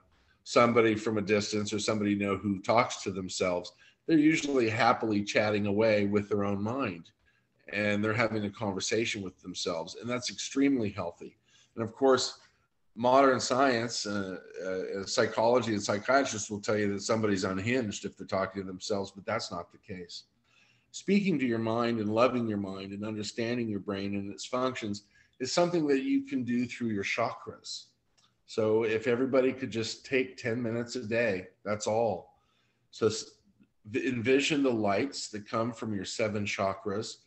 somebody from a distance or somebody you know who talks to themselves they're usually happily chatting away with their own mind. And they're having a conversation with themselves. And that's extremely healthy. And of course modern science uh, uh, psychology and psychiatrists will tell you that somebody's unhinged if they're talking to themselves but that's not the case. Speaking to your mind and loving your mind and understanding your brain and its functions is something that you can do through your chakras. So if everybody could just take 10 minutes a day that's all. So envision the lights that come from your seven chakras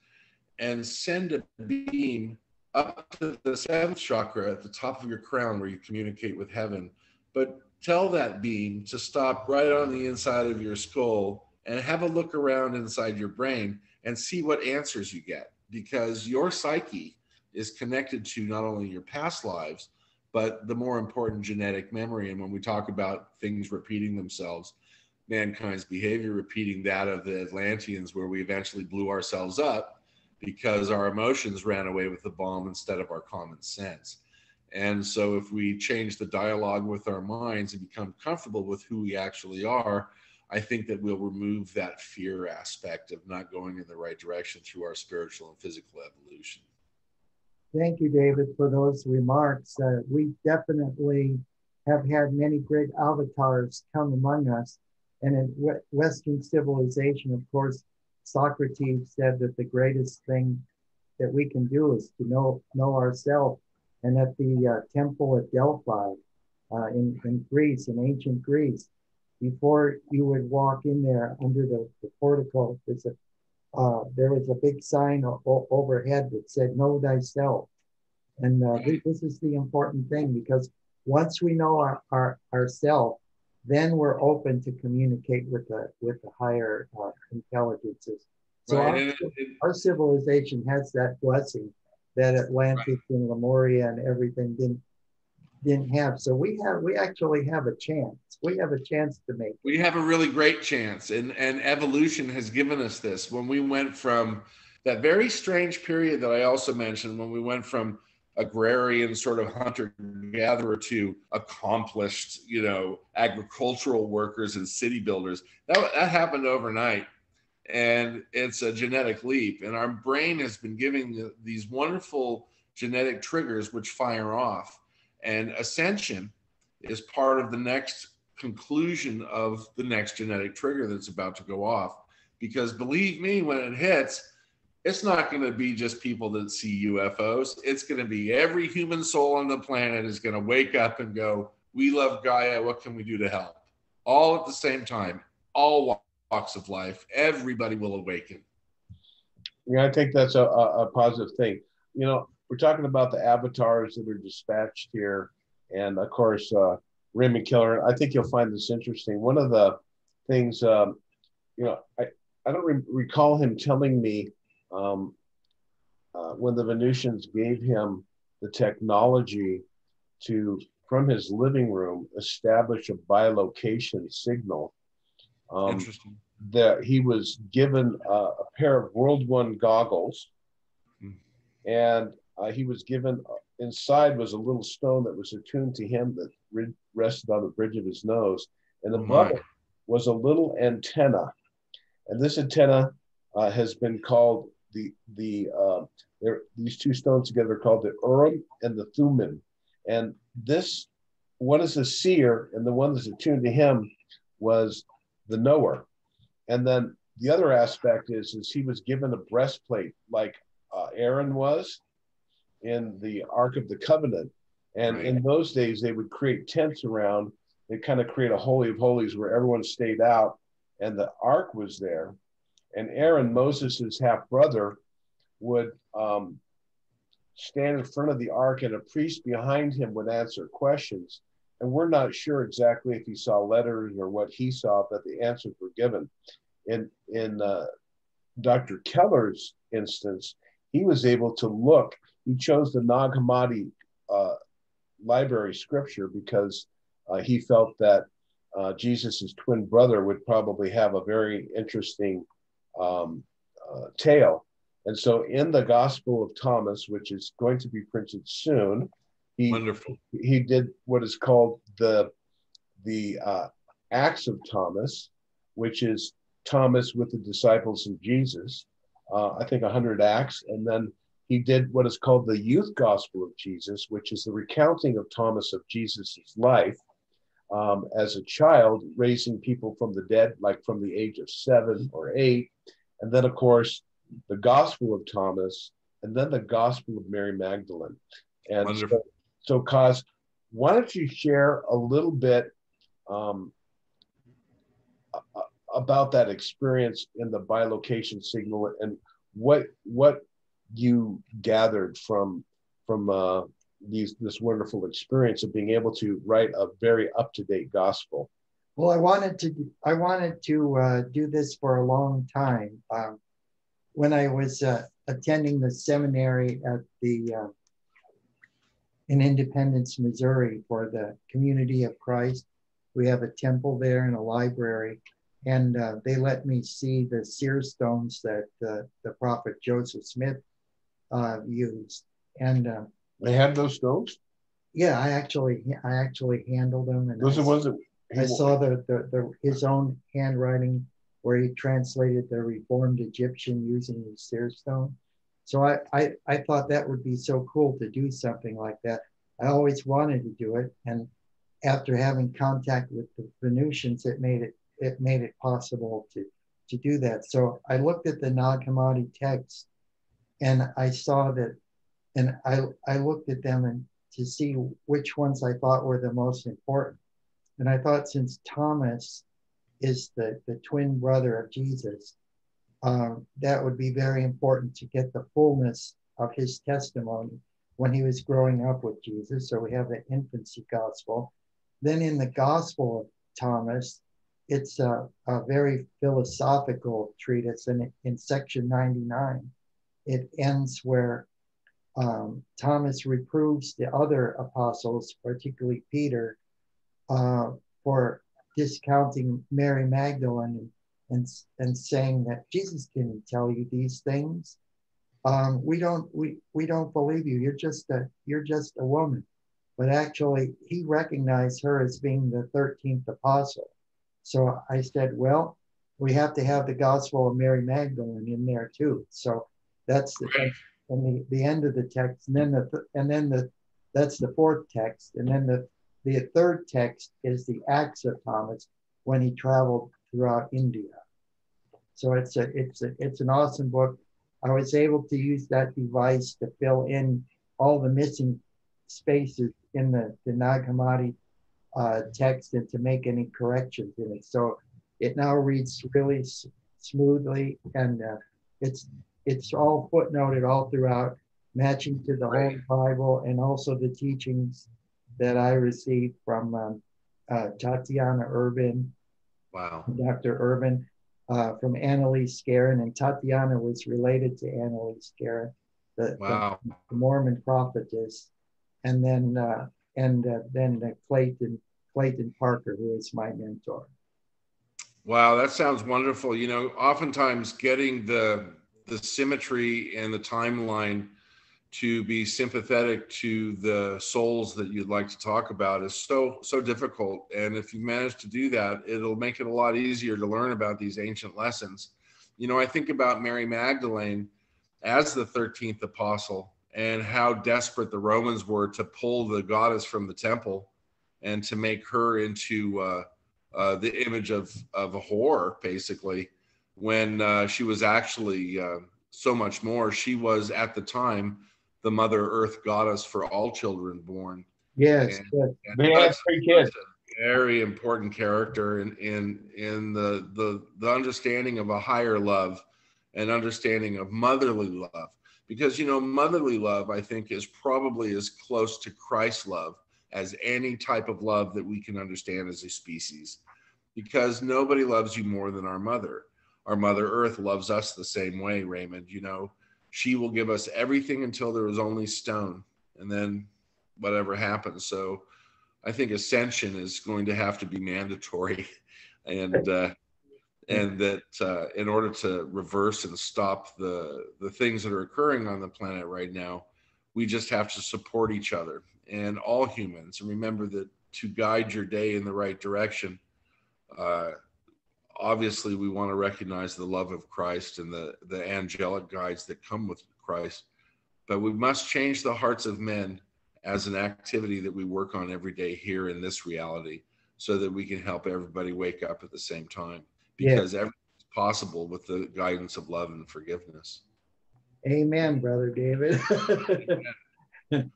and send a beam up to the seventh chakra at the top of your crown where you communicate with heaven. But tell that beam to stop right on the inside of your skull and have a look around inside your brain and see what answers you get because your psyche is connected to not only your past lives but the more important genetic memory and when we talk about things repeating themselves mankind's behavior, repeating that of the Atlanteans, where we eventually blew ourselves up because our emotions ran away with the bomb instead of our common sense. And so, if we change the dialogue with our minds and become comfortable with who we actually are, I think that we'll remove that fear aspect of not going in the right direction through our spiritual and physical evolution. Thank you, David, for those remarks. Uh, we definitely have had many great avatars come among us and in Western civilization, of course, Socrates said that the greatest thing that we can do is to know know ourselves. And at the uh, temple at Delphi uh, in, in Greece, in ancient Greece, before you would walk in there under the, the portico, there's a, uh, there was a big sign o- overhead that said, Know thyself. And uh, this is the important thing because once we know our, our, ourself, then we're open to communicate with the with the higher uh, intelligences. So right. our, our, civilization has that blessing that Atlantis right. and Lemuria and everything didn't didn't have. So we have we actually have a chance. We have a chance to make. We have a really great chance, and and evolution has given us this. When we went from that very strange period that I also mentioned, when we went from agrarian sort of hunter gatherer to accomplished you know agricultural workers and city builders. That, that happened overnight and it's a genetic leap and our brain has been giving these wonderful genetic triggers which fire off and ascension is part of the next conclusion of the next genetic trigger that's about to go off. Because believe me when it hits it's not going to be just people that see UFOs. It's going to be every human soul on the planet is going to wake up and go, "We love Gaia. What can we do to help?" All at the same time, all walks of life. Everybody will awaken. Yeah, I think that's a, a, positive thing. You know, we're talking about the avatars that are dispatched here, and of course, uh, Raymond Keller. I think you'll find this interesting. One of the things, um, you know, I, I don't re- recall him telling me um, uh, when the Venusians gave him the technology to, from his living room, establish a bilocation signal. Um, Interesting. that he was given uh, a pair of World One goggles, Hmm. and uh, he was given uh, inside was a little stone that was attuned to him that re- rested on the bridge of his nose, and Oh, above my. it was a little antenna, and this antenna uh, has been called the the uh, these two stones together are called the Urim and the Thummim, and this one is a seer, and the one that's attuned to him was the knower. And then the other aspect is, is he was given a breastplate like uh, Aaron was in the Ark of the Covenant. And Right. in those days, they would create tents around. They kind of create a holy of holies where everyone stayed out, and the Ark was there. And Aaron, Moses' half brother, would um, stand in front of the Ark, and a priest behind him would answer questions and we're not sure exactly if he saw letters or what he saw, but the answers were given. In in uh, Dr. Keller's instance, he was able to look. He chose the Nag Hammadi uh, library scripture because uh, he felt that uh, Jesus' twin brother would probably have a very interesting um, uh, tale. And so, in the Gospel of Thomas, which is going to be printed soon, he Wonderful. he did what is called the the uh, Acts of Thomas, which is Thomas with the disciples of Jesus. Uh, I think 100 acts, and then he did what is called the Youth Gospel of Jesus, which is the recounting of Thomas of Jesus's life um, as a child, raising people from the dead, like from the age of seven or eight, and then of course the Gospel of Thomas, and then the Gospel of Mary Magdalene. And so, Wonderful. so, Cos, why don't you share a little bit um, about that experience in the bilocation signal and what what you gathered from from uh, these this wonderful experience of being able to write a very up to date gospel. Well, I wanted to I wanted to uh, do this for a long time. Um, when I was uh, attending the seminary at the uh, in Independence, Missouri, for the Community of Christ, we have a temple there and a library, and uh, they let me see the seer stones that uh, the prophet Joseph Smith uh, used, and They had those stones. yeah, I actually I actually handled them, and Those I are ones that he I saw the, the, the his own handwriting where he translated the Reformed Egyptian using the seer stone. So I, I, I thought that would be so cool to do something like that. I always wanted to do it. And after having contact with the Venusians, it made it it made it possible to to do that. So I looked at the Nag Hammadi text and I saw that and I I looked at them and to see which ones I thought were the most important. And I thought since Thomas is the, the twin brother of Jesus, um, that would be very important to get the fullness of his testimony when he was growing up with Jesus. So we have the infancy gospel. Then in the gospel of Thomas, it's a, a very philosophical treatise. And in section 99, it ends where um, Thomas reproves the other apostles, particularly Peter, uh, for discounting Mary Magdalene and, and saying that Jesus didn't tell you these things. Um, we don't we, we don't believe you. You're just a you're just a woman. But actually, he recognized her as being the 13th apostle. So I said, well, we have to have the gospel of Mary Magdalene in there too. So that's the and the, the end of the text, and then the th- and then the that's the fourth text, and then the the third text is the Acts of Thomas when he traveled throughout India. So it's a it's a it's an awesome book. I was able to use that device to fill in all the missing spaces in the, the Nag Hammadi uh, text and to make any corrections in it. So it now reads really s- smoothly and uh, it's it's all footnoted all throughout, matching to the Right. whole Bible and also the teachings that I received from um, uh, Tatiana Urban, Wow. Dr. Urban, uh, from Annalee Skarin, and Tatiana was related to Annalee Skarin, the, the Mormon prophetess, and then uh, and uh, then uh, Clayton Clayton Parker, who is my mentor. Wow, that sounds wonderful. You know, oftentimes getting the the symmetry and the timeline to be sympathetic to the souls that you'd like to talk about is so so difficult. And if you manage to do that, it'll make it a lot easier to learn about these ancient lessons. You know, I think about Mary Magdalene as the 13th apostle and how desperate the Romans were to pull the goddess from the temple and to make her into uh, uh, the image of of a whore, basically, when uh, she was actually uh, so much more. She was at the time the Mother Earth goddess for all children born. Yes, And- yes. And They had that's three kids. a very important character in in in the the the understanding of a higher love and understanding of motherly love. Because you know, motherly love, I think, is probably as close to Christ's love as any type of love that we can understand as a species. Because nobody loves you more than our mother. Our mother Earth loves us the same way, Raymond. You know, she will give us everything until there is only stone, and then whatever happens. So I think ascension is going to have to be mandatory, [LAUGHS] and uh, and that uh, in order to reverse and stop the the things that are occurring on the planet right now, we just have to support each other and all humans. And remember that to guide your day in the right direction, uh, obviously we want to recognize the love of Christ and the the angelic guides that come with Christ, but we must change the hearts of men as an activity that we work on every day here in this reality so that we can help everybody wake up at the same time Yeah. because everything's possible with the guidance of love and forgiveness. Amen, brother David. [LAUGHS]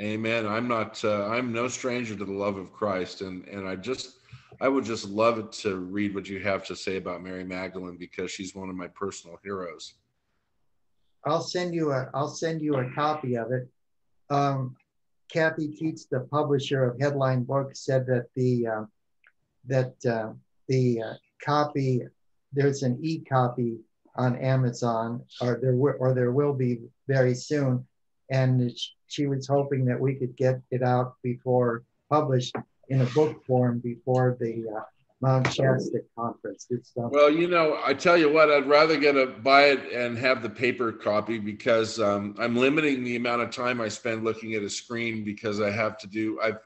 Amen. I'm not. Uh, I'm no stranger to the love of Christ, and and I just, I would just love to read what you have to say about Mary Magdalene because she's one of my personal heroes. I'll send you a I'll send you a copy of it. Um, Cathy Teets, the publisher of Headline Books, said that the uh, that uh, the uh, copy there's an e-copy on Amazon, or there or there will be very soon, and she was hoping that we could get it out before published in a book form before the uh, Mount Shasta conference. Well, you know, I tell you what, I'd rather get a buy it and have the paper copy because um, I'm limiting the amount of time I spend looking at a screen because I have to do. I've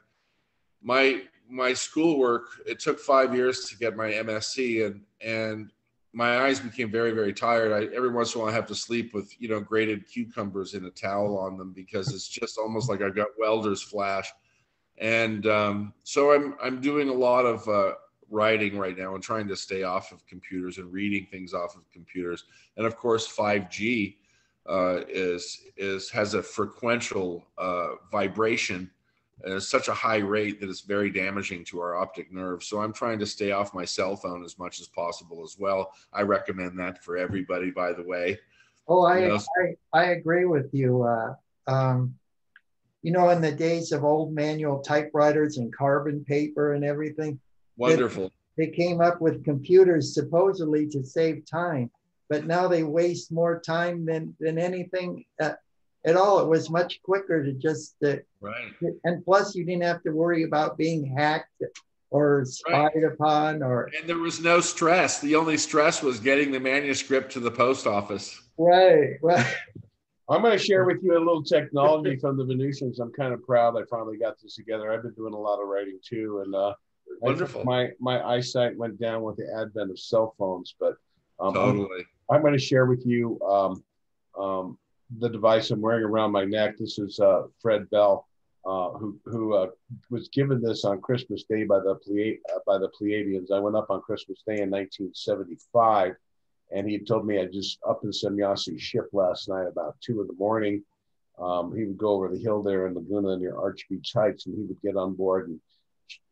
my my schoolwork. It took five years to get my MSc, and and my eyes became very very tired. I every once in a while I have to sleep with you know grated cucumbers in a towel on them because it's just almost like I've got welder's flash. And um, so I'm I'm doing a lot of uh, writing right now and trying to stay off of computers and reading things off of computers. And of course, 5G uh, is is has a frequential uh, vibration at such a high rate that it's very damaging to our optic nerve. So I'm trying to stay off my cell phone as much as possible as well. I recommend that for everybody, by the way. Oh, I, Yes. I, I agree with you. Uh, um, you know, in the days of old manual typewriters and carbon paper and everything, Wonderful. they came up with computers supposedly to save time, but now they waste more time than, than anything uh, at all. It was much quicker to just, uh, Right. and plus you didn't have to worry about being hacked or spied upon or, And there was no stress. The only stress was getting the manuscript to the post office. right, right. I'm going to share with you a little technology [LAUGHS] from the Venusians. I'm kind of proud I finally got this together. I've been doing a lot of writing too, and uh, Wonderful. My my eyesight went down with the advent of cell phones, but um, I'm- Totally. I'm going to share with you um, um, the device I'm wearing around my neck. This is uh, Fred Bell, uh, who who uh, was given this on Christmas Day by the uh, by the Pleiadians. I went up on Christmas Day in 1975, and he told me I just up in Semjase ship last night about two in the morning. Um, he would go over the hill there in Laguna near Arch Beach Heights, and he would get on board. And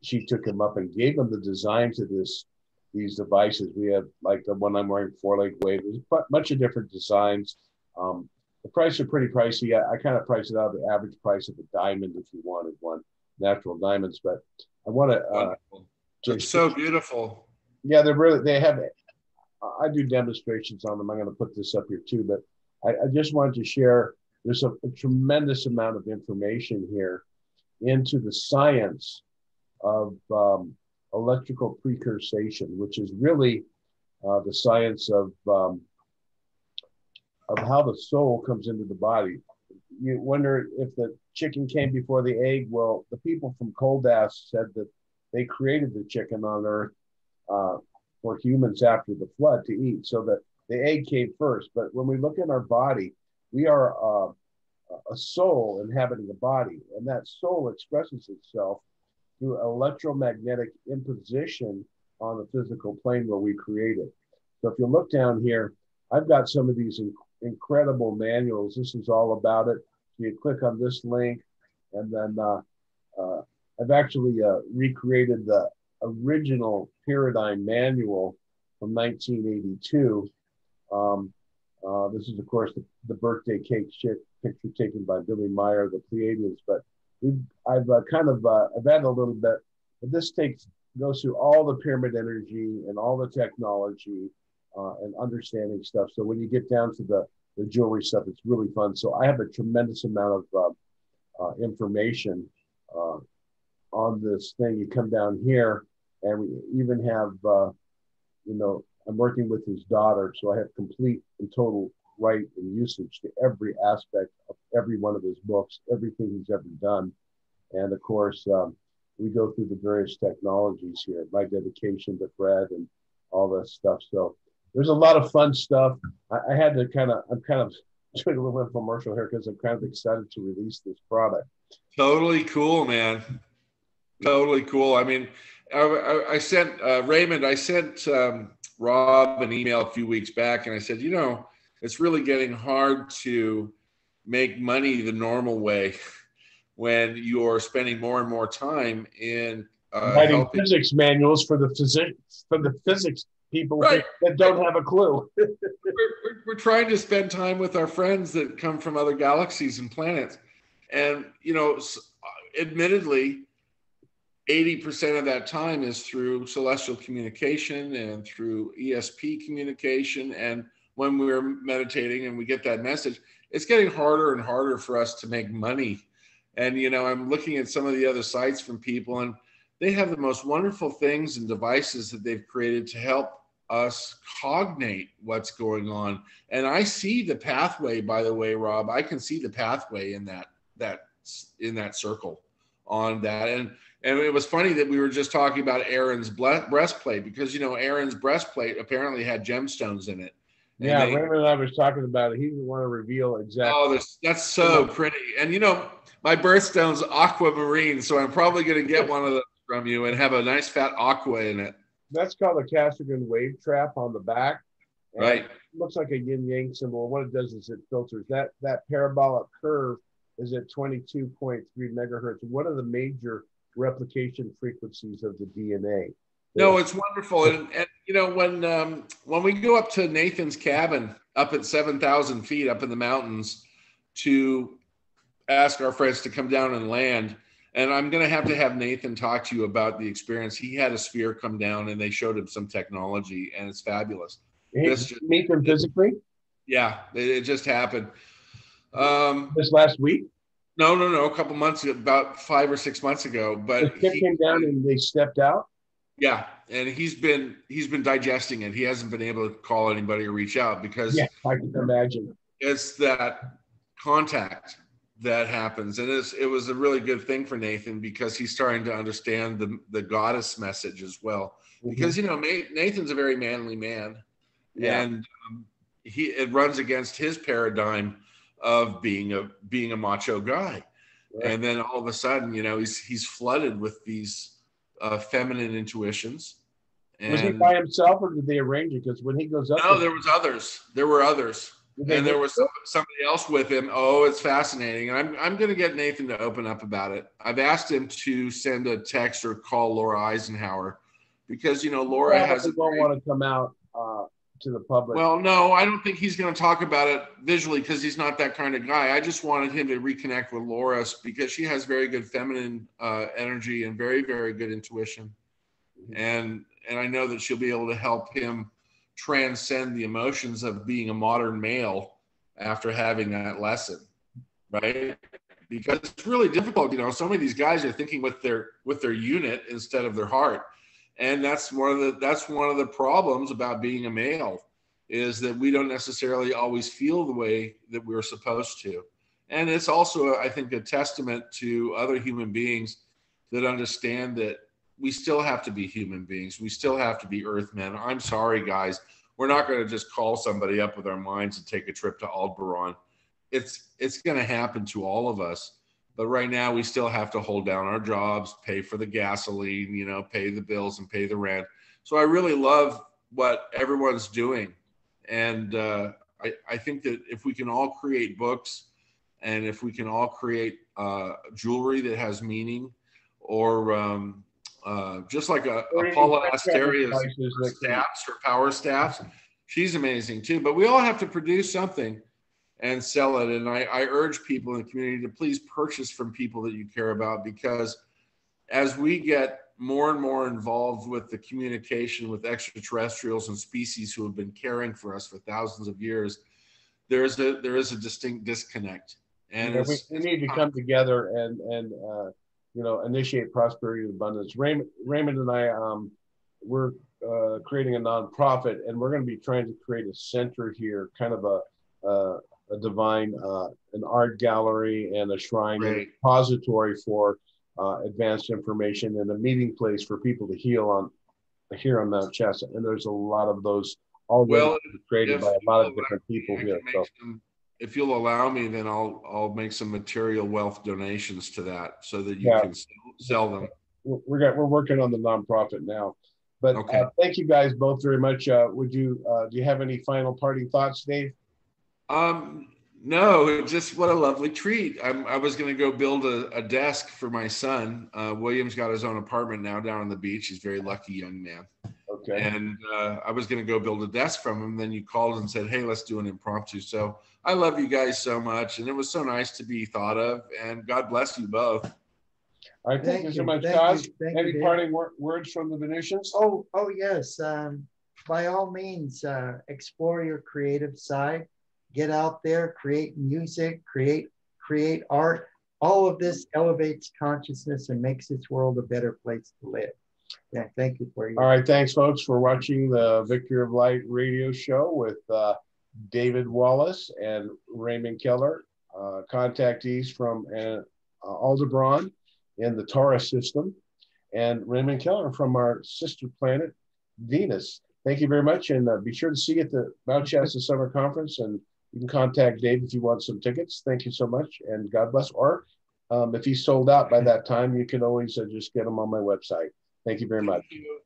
she took him up and gave him the design to this these devices. We have like the one I'm wearing, four leg weight. There's a bunch of different designs. Um, the price are pretty pricey. I, I kind of price it out the average price of a diamond if you wanted one, natural diamonds. But I want to. Uh, it's so beautiful. Yeah, they're really. They have. I do demonstrations on them. I'm going to put this up here too, but I, I just wanted to share. There's a, a tremendous amount of information here into the science of um, electrical precursation, which is really uh, the science of um, of how the soul comes into the body. You wonder if the chicken came before the egg. Well, the people from Koldas said that they created the chicken on Earth uh, for humans after the flood to eat, so that the egg came first. But when we look in our body, we are uh, a soul inhabiting a body, and that soul expresses itself through electromagnetic imposition on the physical plane where we created. So if you look down here, I've got some of these incredible manuals. This is all about it. You click on this link, and then uh, uh, I've actually uh, recreated the original Pyradyne manual from 1982. Um, uh, this is, of course, the, the birthday cake shit picture taken by Billy Meier, the Pleiadians. But I've uh, kind of uh, I've added a little bit, but this takes goes through all the pyramid energy and all the technology uh, and understanding stuff. So when you get down to the the jewelry stuff, it's really fun. So I have a tremendous amount of uh, uh, information on this thing. You come down here, and we even have you know I'm working with his daughter, so I have complete and total right and usage to every aspect of every one of his books, everything he's ever done. And of course, um, we go through the various technologies here, my dedication to Fred and all that stuff. So there's a lot of fun stuff. I, I had to kind of, I'm kind of [LAUGHS] doing a little infomercial here because I'm kind of excited to release this product. Totally cool, man. Totally cool. I mean, I, I, I sent uh, Raymond, I sent um, Rob an email a few weeks back, and I said, you know, it's really getting hard to make money the normal way [LAUGHS] when you're spending more and more time in uh, writing physics manuals for the physics for the physics people right. that don't have a clue. [LAUGHS] we're, we're, we're, trying to spend time with our friends that come from other galaxies and planets, and you know, admittedly, eighty percent of that time is through celestial communication and through ESP communication and when we're meditating and we get that message, it's getting harder and harder for us to make money. And, you know, I'm looking at some of the other sites from people, and they have the most wonderful things and devices that they've created to help us cognate what's going on. And I see the pathway, by the way, Rob, I can see the pathway in that, that, in that circle on that. And, and it was funny that we were just talking about Aaron's breastplate because, you know, Aaron's breastplate apparently had gemstones in it yeah, they, Raymond and I was talking about it. He didn't want to reveal exactly. Oh, that's, that's so pretty. And you know, my birthstone's aquamarine, so I'm probably going to get [LAUGHS] one of those from you and have a nice fat aqua in it. That's called a Casaubon wave trap on the back. Right. looks like a yin yang symbol. What it does is it filters that that parabolic curve is at 22.3 megahertz. One of the major replication frequencies of the DNA. No, it's wonderful, and, and you know when um, when we go up to Nathan's cabin up at seven thousand feet up in the mountains to ask our friends to come down and land, and I'm going to have to have Nathan talk to you about the experience. He had a sphere come down, and they showed him some technology, and it's fabulous. Hey, just, meet them physically? Yeah, it, it just happened. Um, this last week? No, no, no. A couple months about five or six months ago. But the he came down and they stepped out. Yeah, and he's been he's been digesting it. He hasn't been able to call anybody or reach out because yeah, I can imagine it's that contact that happens, and it's, it was a really good thing for Nathan because he's starting to understand the the goddess message as well. Mm-hmm. Because you know Nathan's a very manly man, yeah. and um, he it runs against his paradigm of being a being a macho guy, right. and then all of a sudden you know he's he's flooded with these uh, feminine intuitions Was he by himself or did they arrange it? Because when he goes up, no, there was others. There were others. and there was somebody else with him. Oh, it's fascinating. And I'm, I'm going to get Nathan to open up about it. I've asked him to send a text or call Laura Eisenhower because, you know, Laura Well, has won't want to come out uh, to the public. well, no, I don't think he's going to talk about it visually because he's not that kind of guy. I just wanted him to reconnect with Laura because she has very good feminine uh, energy and very, very good intuition. And and I know that she'll be able to help him transcend the emotions of being a modern male after having that lesson, right? Because it's really difficult. You know, so many of these guys are thinking with their with their unit instead of their heart and that's one of the that's one of the problems about being a male is that we don't necessarily always feel the way that we're supposed to. And it's also i think a testament to other human beings that understand that we still have to be human beings. We still have to be earthmen i'm sorry guys. We're not going to just call somebody up with our minds and take a trip to aldebaran it's it's going to happen to all of us but right now we still have to hold down our jobs pay for the gasoline you know pay the bills and pay the rent. So i really love what everyone's doing. And uh, I, I think that if we can all create books and if we can all create uh, jewelry that has meaning or um, uh, just like a, paula asteria's staffs or power staffs she's amazing too. But we all have to produce something and sell it. And I, I urge people in the community to please purchase from people that you care about because as we get more and more involved with the communication with extraterrestrials and species who have been caring for us for thousands of years, there's a there is a distinct disconnect. And we, we need to come together and and uh, you know initiate prosperity and abundance. Raymond, Raymond and I, um, we're uh, creating a nonprofit, and we're going to be trying to create a center here, kind of a uh, a divine uh, an art gallery and a shrine and a repository for uh, advanced information and a meeting place for people to heal on here on Mount Chestnut. And there's a lot of those already Well, created by a lot of different people here. So. some, if you'll allow me, then I'll I'll make some material wealth donations to that so that you Yeah. can sell, them. we're we're, got, we're working on the nonprofit now. But Okay. uh, thank you guys both very much. Uh, would you uh, do you have any final parting thoughts, Dave? Um, no, just what a lovely treat. I'm, I was going to go build a, a desk for my son. Uh, William's got his own apartment now down on the beach. He's a very lucky young man. Okay. And uh, I was going to go build a desk from him. Then you called and said, hey, let's do an impromptu. So I love you guys so much. And it was so nice to be thought of. And God bless you both. All right. Thank, Thank you so much, thank Cos. you, thank you, Any Dave. parting wor- words from the Venusians? Oh, oh, yes. Um, by all means, uh, explore your creative side. Get out there, create music, create, create art. All of this elevates consciousness and makes this world a better place to live. Yeah, thank you for your. All right. Thanks, folks, for watching the Victory of Light radio show with uh, David Wallace and Raymond Keller, uh, contactees from uh, Aldebaran in the Taurus system, and Raymond Keller from our sister planet, Venus. Thank you very much, and uh, be sure to see you at the Mount Shasta Summer Conference, and you can contact Dave if you want some tickets. Thank you so much, and God bless. Or um, if he's sold out by that time, you can always uh, just get them on my website. Thank you very much. Thank you.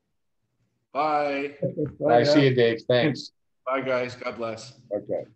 Bye. [LAUGHS] I see you, Dave. Thanks. Bye, guys. God bless. Okay.